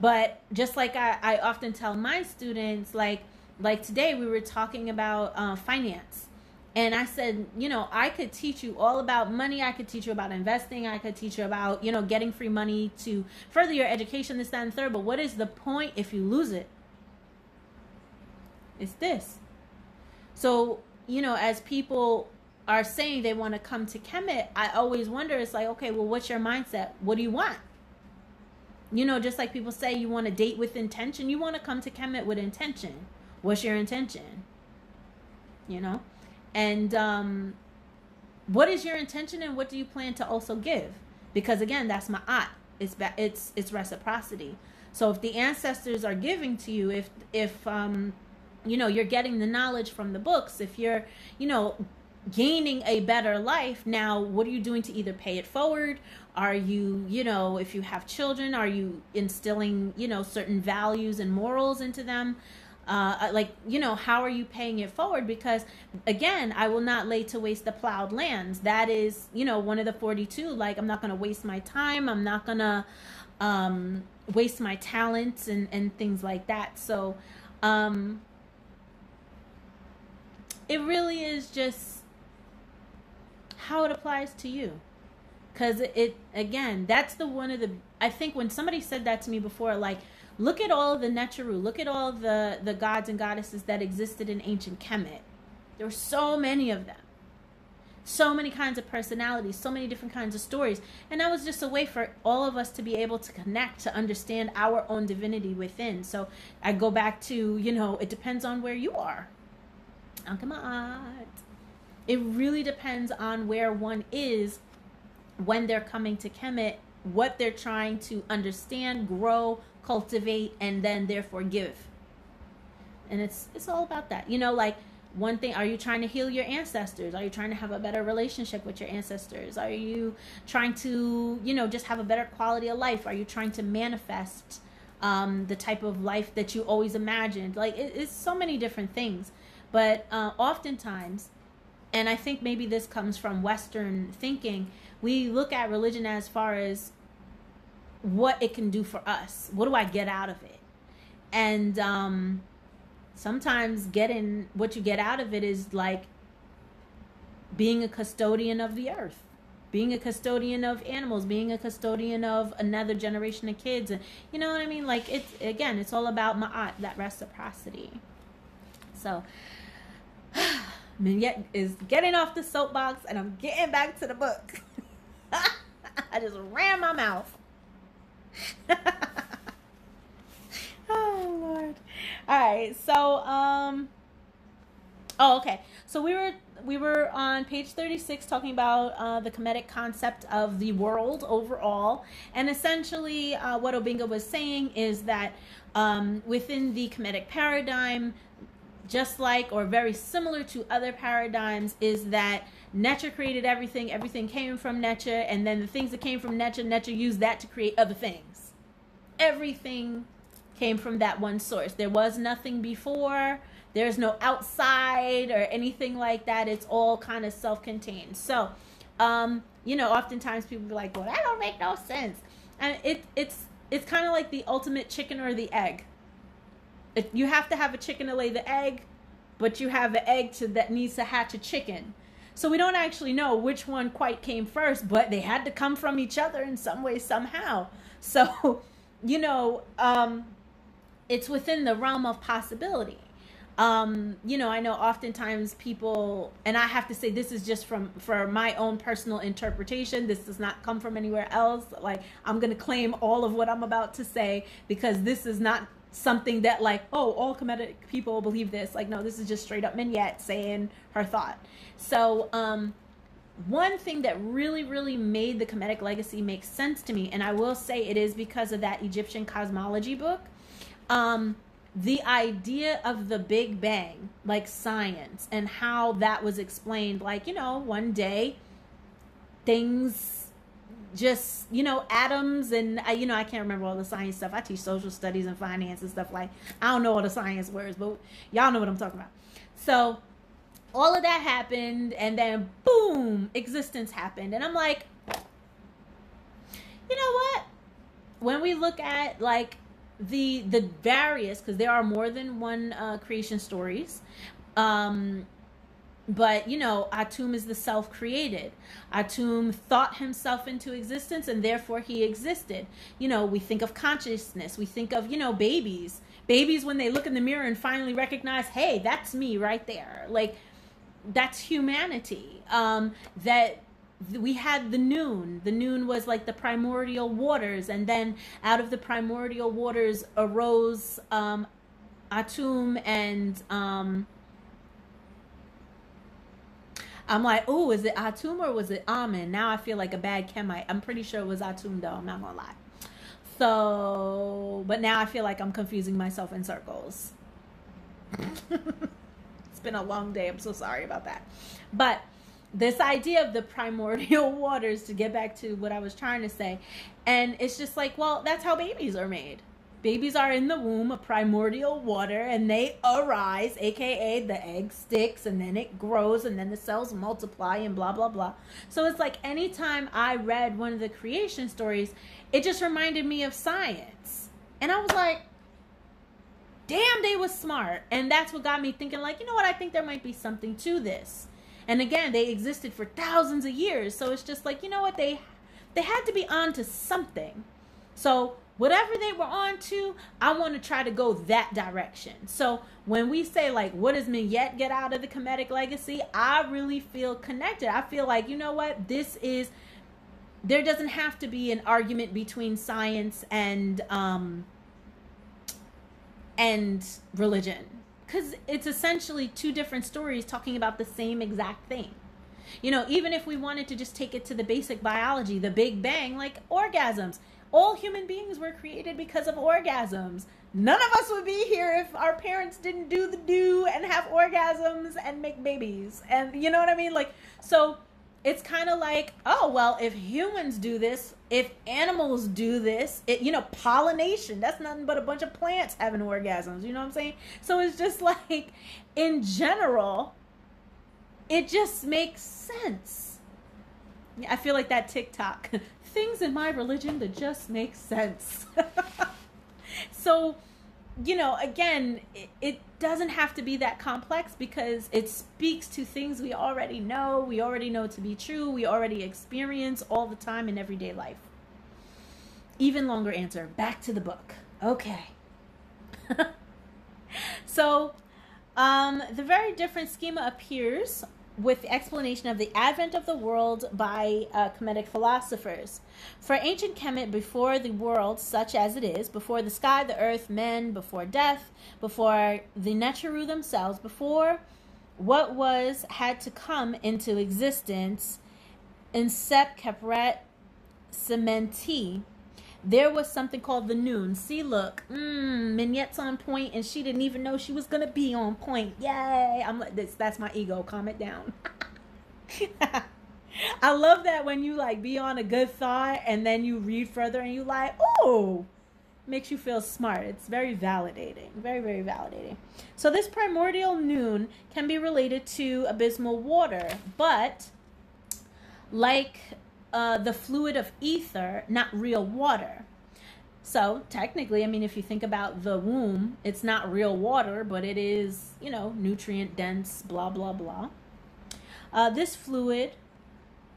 but just like i, I often tell my students like like today we were talking about uh, finance. And i said you know i could teach you all about money. I could teach you about investing. I could teach you about you know getting free money to further your education this that and third. But what is the point if you lose it? It's this. So you know as people are saying they want to come to kemet i always wonder it's like okay well what's your mindset? What do you want? You know just like people say you want to date with intention you want to come to kemet with intention what's your intention? You know? And um, what is your intention and what do you plan to also give? Because again that's ma'at it's it's it's reciprocity. So if the ancestors are giving to you if if um you know you're getting the knowledge from the books if you're you know gaining a better life now what are you doing to either pay it forward? Are you you know if you have children are you instilling you know certain values and morals into them uh, uh, like you know how are you paying it forward? Because again i will not lay to waste the plowed lands. That is you know one of the 42 like i'm not to waste my time. I'm not to um, waste my talents and and things like that. So um it really is just how it applies to you. Because it again that's the one of the i think when somebody said that to me before like Look at all the Neteru. Look at all the, the gods and goddesses that existed in ancient Kemet. There were so many of them. So many kinds of personalities, so many different kinds of stories. And that was just a way for all of us to be able to connect, to understand our own divinity within. So I go back to, you know, it depends on where you are. It really depends on where one is when they're coming to Kemet, what they're trying to understand, grow, cultivate, and then therefore give. And it's it's all about that. You know, like one thing are you trying to heal your ancestors? Are you trying to have a better relationship with your ancestors? Are you trying to you know just have a better quality of life? Are you trying to manifest um, the type of life that you always imagined? Like it, it's so many different things. But uh, oftentimes and i think maybe this comes from western thinking we look at religion as far as what it can do for us. What do I get out of it? And um, sometimes getting what you get out of it is like being a custodian of the earth being a custodian of animals being a custodian of another generation of kids. And you know what i mean? Like it's again it's all about ma'at that reciprocity. So [SIGHS] Menyet is getting off the soapbox and i'm getting back to the book. [LAUGHS] I just ran my mouth [LAUGHS] oh Lord. All right. So um Oh, okay. So we were we were on page 36 talking about uh, the Kemetic concept of the world overall. And essentially, uh, what Obenga was saying is that um, within the Kemetic paradigm, just like or very similar to other paradigms, is that Necha created everything, everything came from Necha, and then the things that came from Necha, Necha used that to create other things. Everything came from that one source. There was nothing before, there's no outside or anything like that. It's all kind of self contained. So, um, you know, oftentimes people be like, well, that don't make no sense. And it, it's, it's kind of like the ultimate chicken or the egg. If you have to have a chicken to lay the egg, but you have an egg to, that needs to hatch a chicken so we don't actually know which one quite came first, but they had to come from each other in some way, somehow. [LAUGHS] So, you know, um, it's within the realm of possibility. Um, you know, I know oftentimes people, and I have to say this is just from for my own personal interpretation. This does not come from anywhere else. Like I'm going to claim all of what I'm about to say because this is not something that like oh all Kemetic people believe this. Like no this is just straight up Menyet saying her thought. So um one thing that really really made the Kemetic legacy make sense to me and I will say it is because of that Egyptian cosmology book um the idea of the Big Bang, like science, and how that was explained, like, you know, one day things just, you know, atoms and, I, you know, I can't remember all the science stuff. I teach social studies and finance and stuff like, I don't know all the science words, but y'all know what I'm talking about. So, all of that happened, and then boom, existence happened. And I'm like, you know what? When we look at like the the various because there are more than one uh, creation stories um but you know atum is the self created atum thought himself into existence and therefore he existed. You know we think of consciousness. We think of you know babies. Babies when they look in the mirror and finally recognize hey that's me right there. Like that's humanity. Um that we had the noon. The noon was like the primordial waters, and then out of the primordial waters arose um, Atum and um, I'm like, oh, is it Atum or was it Amen? Now I feel like a bad Kemite. I'm pretty sure it was Atum though. I'm not gonna lie. So, but now I feel like I'm confusing myself in circles. [LAUGHS] it's been a long day. I'm so sorry about that. But this idea of the primordial [LAUGHS] waters to get back to what I was trying to say. And it's just like, well, that's how babies are made. Babies are in the womb of primordial water and they arise, aka the egg sticks and then it grows and then the cells multiply and blah, blah, blah. So it's like anytime I read one of the creation stories, it just reminded me of science. And I was like, damn, they was smart. And that's what got me thinking, like, you know what? I think there might be something to this and again, they existed for thousands of years. So it's just like, you know what? They they had to be on to something. So whatever they were on to, I want to try to go that direction. So when we say like what does Menyet get out of the Kemetic legacy, I really feel connected. I feel like, you know what, this is there doesn't have to be an argument between science and um and religion because it's essentially two different stories talking about the same exact thing. You know, even if we wanted to just take it to the basic biology, the Big Bang, like orgasms, all human beings were created because of orgasms. None of us would be here if our parents didn't do the do and have orgasms and make babies. And you know what I mean? Like, so it's kind of like, oh, well, if humans do this, if animals do this, it, you know, pollination, that's nothing but a bunch of plants having orgasms. You know what I'm saying? So it's just [LAUGHS] like, in general, it just makes sense. I feel like that TikTok things in my religion that just make sense. [LAUGHS] so, you know, again, it, it, doesn't have to be that complex because it speaks to things we already know, we already know to be true, we already experience all the time in everyday life. Even longer answer back to the book. Okay. [LAUGHS] so, um, the very different schema appears with the explanation of the advent of the world by uh, Kemetic philosophers. For ancient Kemet, before the world such as it is, before the sky, the earth, men, before death, before the Neteru themselves, before what was had to come into existence, in Sep Kepret Sementi, there was something called the noon. See, look, mmm, Menyet's on point, and she didn't even know she was gonna be on point. Yay! I'm like, this. That's my ego. Calm it down. [LAUGHS] I love that when you like be on a good thought, and then you read further, and you like, oh, makes you feel smart. It's very validating. Very, very validating. So this primordial noon can be related to abysmal water, but like uh, the fluid of ether, not real water. So technically, I mean, if you think about the womb, it's not real water, but it is, you know, nutrient dense, blah, blah, blah. Uh, this fluid,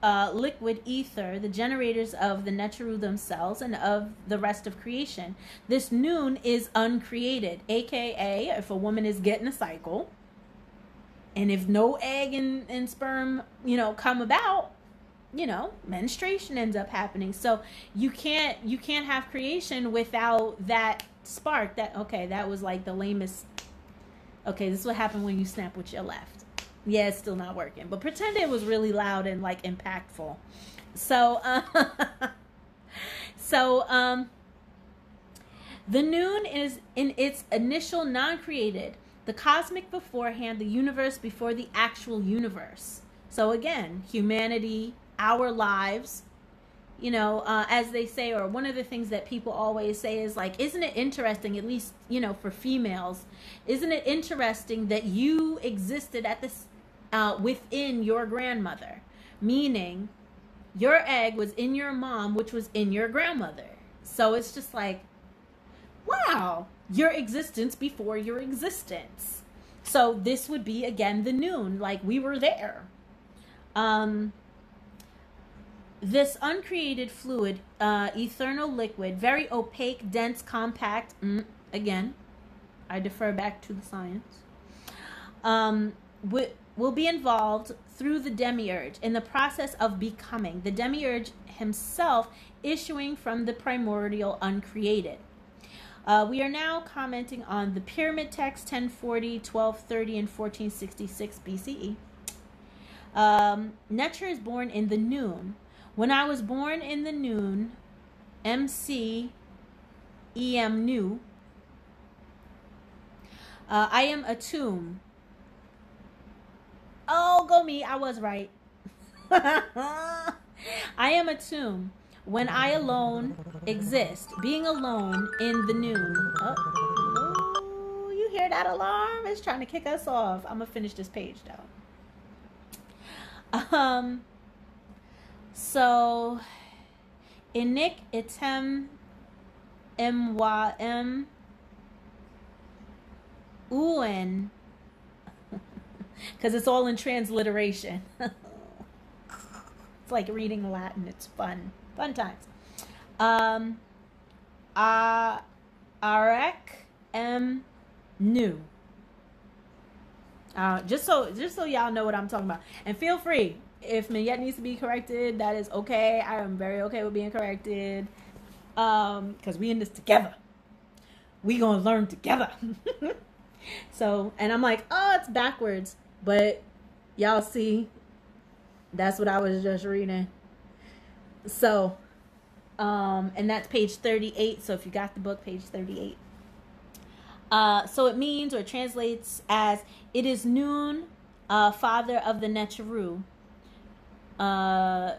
uh, liquid ether, the generators of the Neteru themselves and of the rest of creation. This noon is uncreated, aka if a woman is getting a cycle, and if no egg and, and sperm, you know, come about, you know menstruation ends up happening. So you can't you can't have creation without that spark that okay that was like the lamest okay this is what happened when you snap with your left. Yeah it's still not working but pretend it was really loud and like impactful. So uh, [LAUGHS] so um The noon is in its initial non created, the cosmic beforehand, the universe before the actual universe. So again, humanity, our lives, you know, uh, as they say, or one of the things that people always say is like, isn't it interesting, at least, you know, for females, isn't it interesting that you existed at this, uh, within your grandmother? Meaning, your egg was in your mom, which was in your grandmother. So it's just like, wow, your existence before your existence. So this would be again the noon, like we were there. Um, this uncreated fluid, uh, eternal liquid, very opaque, dense, compact. Mm, again, I defer back to the science. Um, will be involved through the demiurge in the process of becoming, the demiurge himself issuing from the primordial uncreated. Uh, we are now commenting on the pyramid text 1040, 1230, and 1466 BCE. Um, is born in the noon. When I was born in the noon, MC EM new. Uh, I am Atum. Oh, go me. I was right. [LAUGHS] I am Atum. When I alone exist, being alone in the noon. Oh, oh, you hear that alarm? It's trying to kick us off. I'm gonna finish this page though. Um. So, inik item mym uen because [LAUGHS] it's all in transliteration. [LAUGHS] it's like reading Latin. It's fun. Fun times. Um, uh, Arek M. New. Uh, just so just so y'all know what I'm talking about, and feel free if Menyet needs to be corrected, that is okay. I am very okay with being corrected, um, because we in this together. We gonna learn together. [LAUGHS] so, and I'm like, oh, it's backwards. But y'all see, that's what I was just reading. So, um, and that's page 38. So if you got the book, page 38. Uh, so it means or translates as it is noon, uh, father of the Neteru. Uh,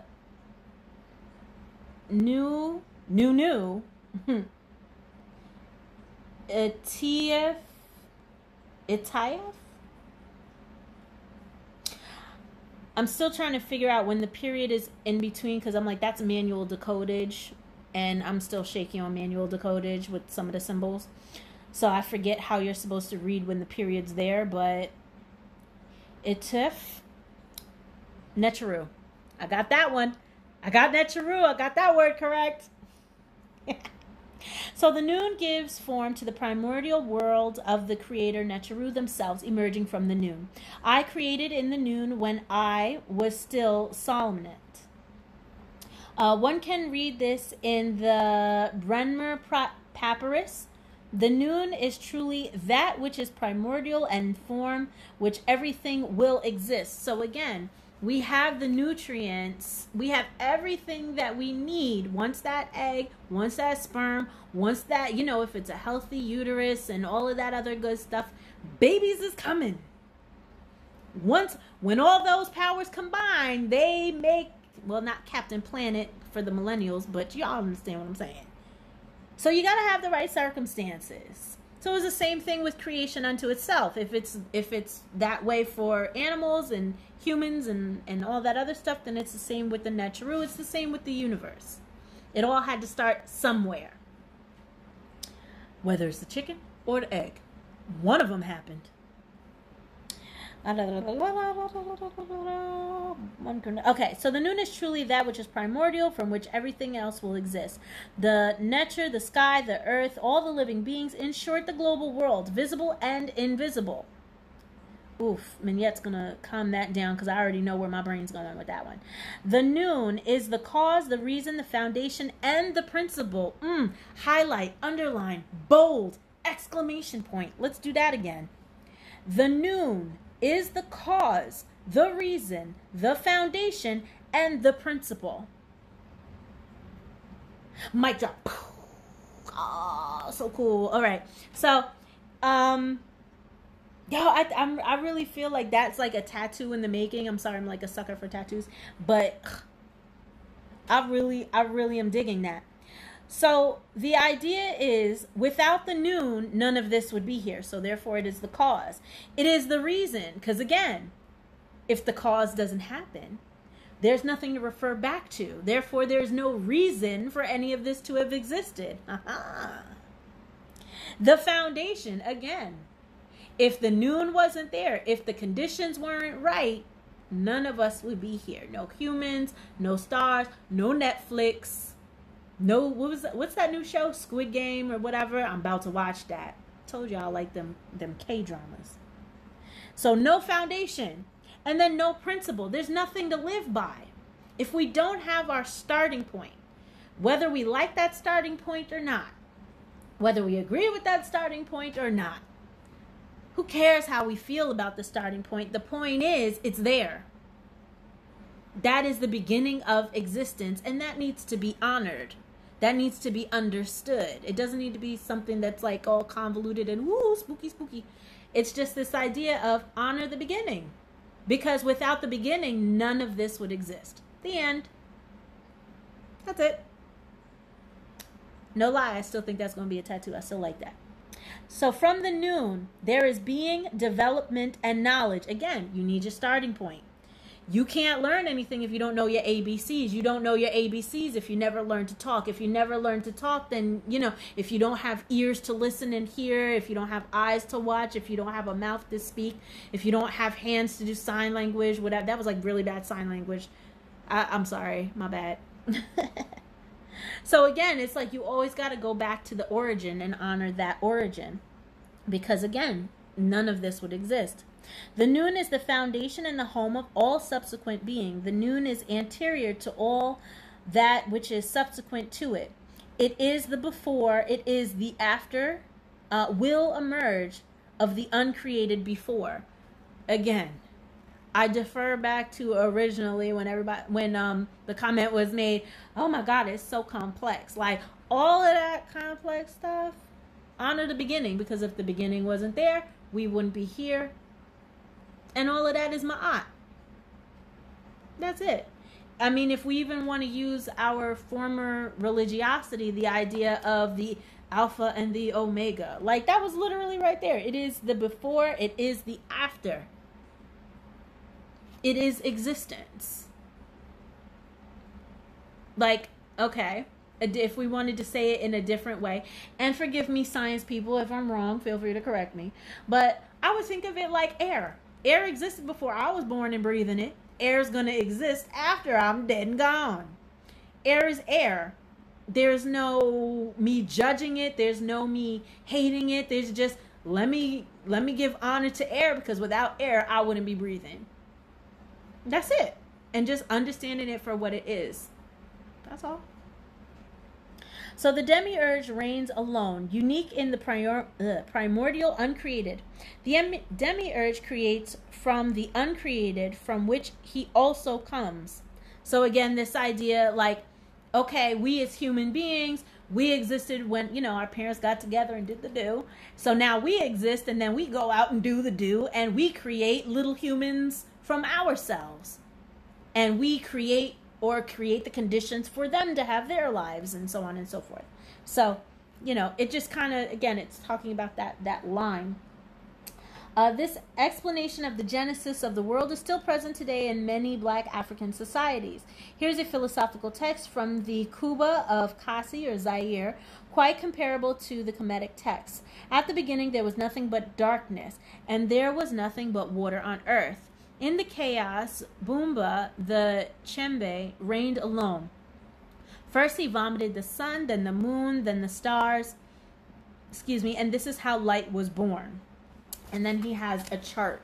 new, new, new. [LAUGHS] Etief, Etief? I'm still trying to figure out when the period is in between because I'm like, that's manual decodage. And I'm still shaky on manual decodage with some of the symbols. So I forget how you're supposed to read when the period's there, but itif Neteru. I got that one. I got Neteru. I got that word correct. [LAUGHS] So the noon gives form to the primordial world of the creator Neteru themselves emerging from the noon. I created in the noon when I was still Solomnet. Uh, one can read this in the Bremner Papyrus. The noon is truly that which is primordial and form which everything will exist. So again, we have the nutrients, we have everything that we need. Once that egg, once that sperm, once that, you know, if it's a healthy uterus and all of that other good stuff, babies is coming. Once, when all those powers combine, they make, well, not Captain Planet for the millennials, but y'all understand what I'm saying. So you got to have the right circumstances. So it's the same thing with creation unto itself. If it's if it's that way for animals and humans and, and all that other stuff, then it's the same with the Neteru. It's the same with the universe. It all had to start somewhere. Whether it's the chicken or the egg. One of them happened. Okay, so the noon is truly that which is primordial, from which everything else will exist. The nature, the sky, the earth, all the living beings, in short, the global world, visible and invisible. Oof, Menyet's gonna calm that down because I already know where my brain's going with that one. The noon is the cause, the reason, the foundation, and the principle. Mm, highlight, underline, bold, exclamation point. Let's do that again. The noon is the cause, the reason, the foundation, and the principle. Mic drop. Oh, so cool. All right. So, um, yo, I I'm, I really feel like that's like a tattoo in the making. I'm sorry, I'm like a sucker for tattoos, but I really, I really am digging that. So the idea is without the noon, none of this would be here. So therefore, it is the cause. It is the reason. Because again, if the cause doesn't happen, there's nothing to refer back to. Therefore, there's no reason for any of this to have existed. [LAUGHS] the foundation, again, if the noon wasn't there, if the conditions weren't right, none of us would be here. No humans, no stars, no Netflix no what was what's that new show? Squid game or whatever? I'm about to watch that. Told y'all like them them k dramas so no foundation. And then no principle. There's nothing to live by. If we don't have our starting point whether we like that starting point or not whether we agree with that starting point or not who cares how we feel about the starting point? The point is it's there. That is the beginning of existence and that needs to be honored that needs to be understood. It doesn't need to be something that's like all convoluted and woo, spooky, spooky. It's just this idea of honor the beginning. Because without the beginning, none of this would exist. The end. That's it. No lie, I still think that's going to be a tattoo. I still like that. So from the Nun, there is being, development, and knowledge. Again, you need your starting point. You can't learn anything if you don't know your ABCs. You don't know your ABCs if you never learn to talk. If you never learn to talk, then, you know, if you don't have ears to listen and hear, if you don't have eyes to watch, if you don't have a mouth to speak, if you don't have hands to do sign language, whatever. That was like really bad sign language. I, I'm sorry, my bad. [LAUGHS] so again, it's like you always got to go back to the origin and honor that origin. Because again, none of this would exist. The Nun is the foundation and the home of all subsequent being. The Nun is anterior to all that which is subsequent to it. It is the before, it is the after, uh, will emerge of the uncreated before. Again, I defer back to originally when everybody when um the comment was made, oh my god, it's so complex. Like all of that complex stuff, honor the beginning because if the beginning wasn't there, we wouldn't be here and all of that is ma'at. That's it. I mean, if we even want to use our former religiosity, the idea of the alpha and the omega, like that was literally right there. It is the before, it is the after, it is existence. Like, okay, if we wanted to say it in a different way, and forgive me, science people, if I'm wrong, feel free to correct me, but I would think of it like air Air existed before I was born and breathing it. Air is going to exist after I'm dead and gone. Air is air. There's no me judging it. There's no me hating it. There's just let me let me give honor to air because without air I wouldn't be breathing. That's it. And just understanding it for what it is. That's all. So the demiurge reigns alone, unique in the prior, uh, primordial uncreated. The demiurge creates from the uncreated, from which he also comes. So again, this idea like, okay, we as human beings, we existed when you know our parents got together and did the do so now we exist and then we go out and do the do and we create little humans from ourselves and we create or create the conditions for them to have their lives and so on and so forth. So, you know, it just kind of again, it's talking about that that line. Uh, this explanation of the genesis of the world is still present today in many black African societies. Here's a philosophical text from the Kuba of Kasai or Zaire, quite comparable to the Kemetic text. At the beginning, there was nothing but darkness, and there was nothing but water on earth. In the chaos, Bumba, the Chembe, reigned alone. First, he vomited the sun, then the moon, then the stars. Excuse me, and this is how light was born. And then he has a chart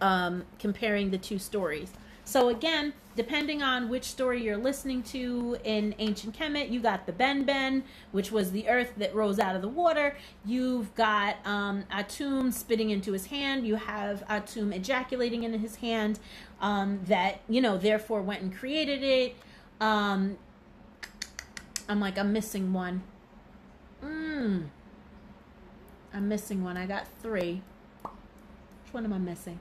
um, comparing the two stories. So, again, depending on which story you're listening to in ancient Kemet, you got the Ben Ben, which was the earth that rose out of the water. You've got um, Atum spitting into his hand. You have Atum ejaculating in his hand um, that, you know, therefore went and created it. Um, I'm like, I'm missing one. Mm Hmm. I'm missing one. I got three. Which one am I missing?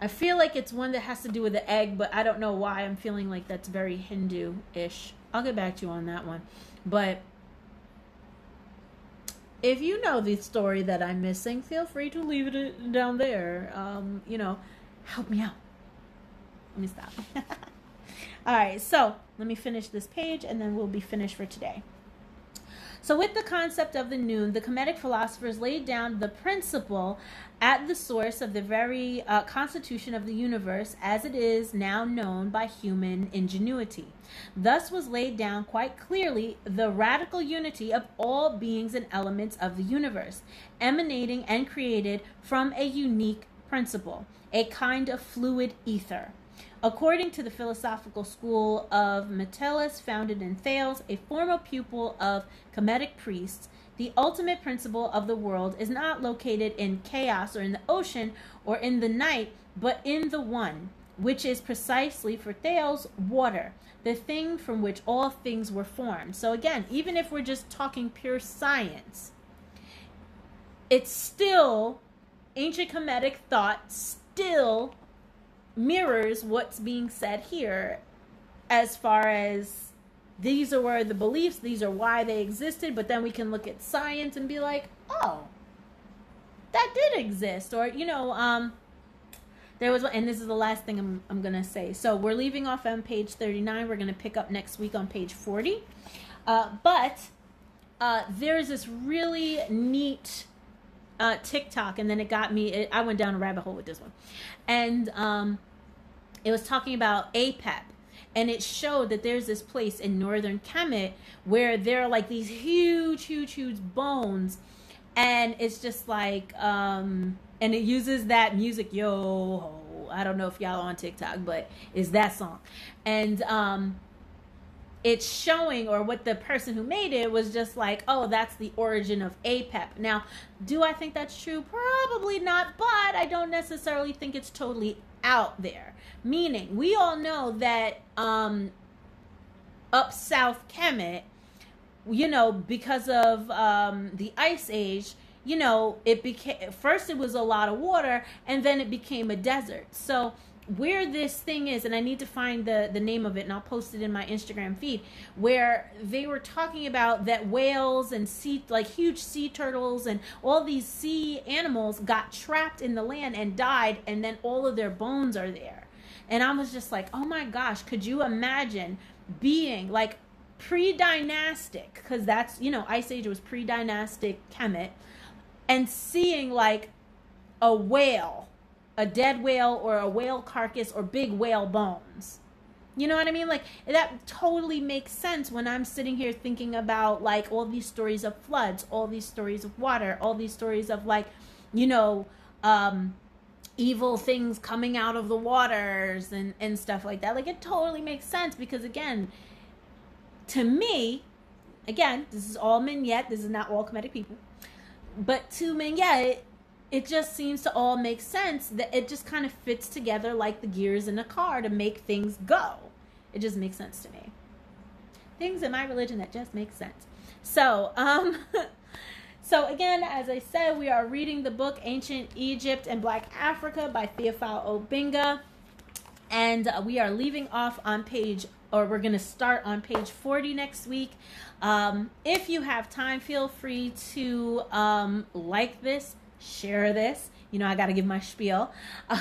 I feel like it's one that has to do with the egg, but I don't know why. I'm feeling like that's very Hindu ish. I'll get back to you on that one. But if you know the story that I'm missing, feel free to leave it down there. Um, you know, help me out. Let me stop. [LAUGHS] All right, so let me finish this page and then we'll be finished for today. So, with the concept of the Nun, the Kemetic philosophers laid down the principle at the source of the very uh, constitution of the universe as it is now known by human ingenuity. Thus was laid down quite clearly the radical unity of all beings and elements of the universe, emanating and created from a unique principle, a kind of fluid ether. According to the philosophical school of Miletus, founded in Thales, a former pupil of Kemetic priests, the ultimate principle of the world is not located in chaos or in the ocean or in the night, but in the one, which is precisely for Thales water, the thing from which all things were formed. So, again, even if we're just talking pure science, it's still ancient Kemetic thought, still mirrors what's being said here as far as these are where the beliefs, these are why they existed, but then we can look at science and be like, oh, that did exist. Or, you know, um, there was, and this is the last thing I'm, I'm going to say. So we're leaving off on page 39. We're going to pick up next week on page 40. Uh, but uh, there's this really neat uh, TikTok, and then it got me, it, I went down a rabbit hole with this one. And um, it was talking about APEP. And it showed that there's this place in northern Kemet where there are like these huge, huge, huge bones. And it's just like, um, and it uses that music, yo, I don't know if y'all are on TikTok, but it's that song. And um, it's showing, or what the person who made it was just like, oh, that's the origin of APEP. Now, do I think that's true? Probably not, but I don't necessarily think it's totally out there. Meaning, we all know that um, up south Kemet, you know, because of um, the ice age, you know, it became first it was a lot of water, and then it became a desert. So where this thing is and i need to find the the name of it and i'll post it in my instagram feed where they were talking about that whales and sea like huge sea turtles and all these sea animals got trapped in the land and died and then all of their bones are there. And i was just like oh my gosh could you imagine being like pre-dynastic because that's you know ice age was pre-dynastic kemet and seeing like a whale a dead whale or a whale carcass or big whale bones. You know what I mean? Like that totally makes sense when I'm sitting here thinking about like all these stories of floods, all these stories of water, all these stories of like, you know, um evil things coming out of the waters and and stuff like that. Like it totally makes sense because again, to me, again, this is all yet. This is not all Kemetic people. But to yet it just seems to all make sense that it just kind of fits together like the gears in a car to make things go. It just makes sense to me. Things in my religion that just make sense. So, um, [LAUGHS] so again, as I said, we are reading the book Ancient Egypt and Black Africa by Theophile Obenga. And uh, we are leaving off on page, or we're going to start on page 40 next week. Um, if you have time, feel free to um, like this, share this. You know, I got to give my spiel.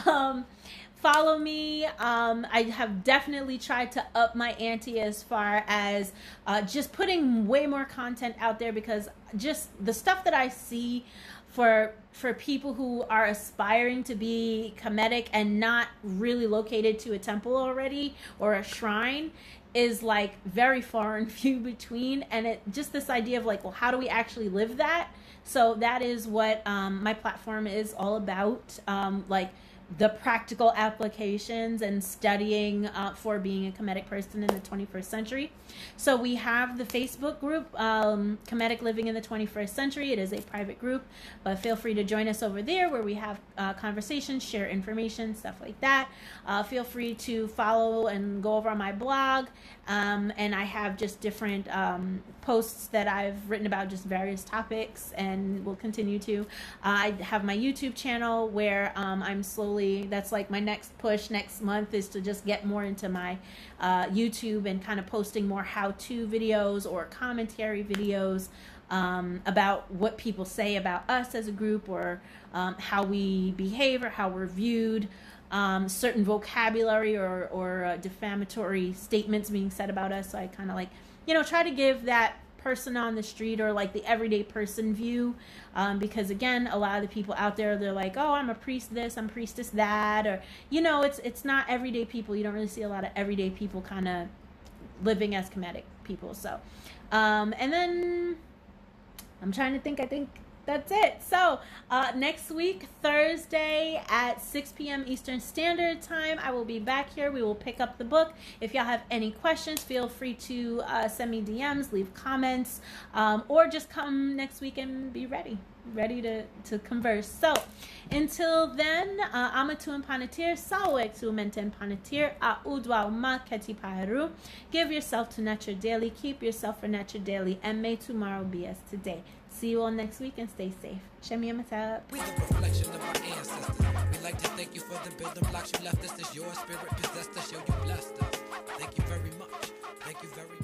Um, follow me. Um, I have definitely tried to up my ante as far as uh, just putting way more content out there because just the stuff that I see for for people who are aspiring to be Kemetic and not really located to a temple already or a shrine is like very far and [LAUGHS] few between and it just this idea of like well how do we actually live that so that is what um, my platform is all about. Um, like the practical applications and studying uh, for being a Kemetic person in the 21st century. So we have the Facebook group, um, Kemetic Living in the 21st Century. It is a private group, but feel free to join us over there where we have uh, conversations, share information, stuff like that. Uh, feel free to follow and go over on my blog. Um, and I have just different um, posts that I've written about just various topics and will continue to. Uh, I have my YouTube channel where um, I'm slowly, that's like my next push next month is to just get more into my uh, YouTube and kind of posting more how to videos or commentary videos. Um, about what people say about us as a group or um, how we behave or how we're viewed um, certain vocabulary or, or uh, defamatory statements being said about us. So I kind of like, you know, try to give that person on the street or like the everyday person view um, because again a lot of the people out there they're like oh i'm a priest this i'm priestess that or you know it's it's not everyday people you don't really see a lot of everyday people kind of living as Kemetic people so um, and then i'm trying to think i think that's it. So, uh, next week, Thursday at 6 p.m. Eastern Standard Time, I will be back here. We will pick up the book. If y'all have any questions, feel free to uh, send me DMs, leave comments, um, or just come next week and be ready ready to, to converse. So, until then, uh, amatu and panatir, sawek tu menten panatir, a udwa ma keti paru. Give yourself to nature daily, keep yourself for nature daily, and may tomorrow be as today. See you all next week and stay safe. We like to thank you for the building blocks you left us. Your spirit possessed us, yo, you blessed us. Thank you very much. Thank you very much.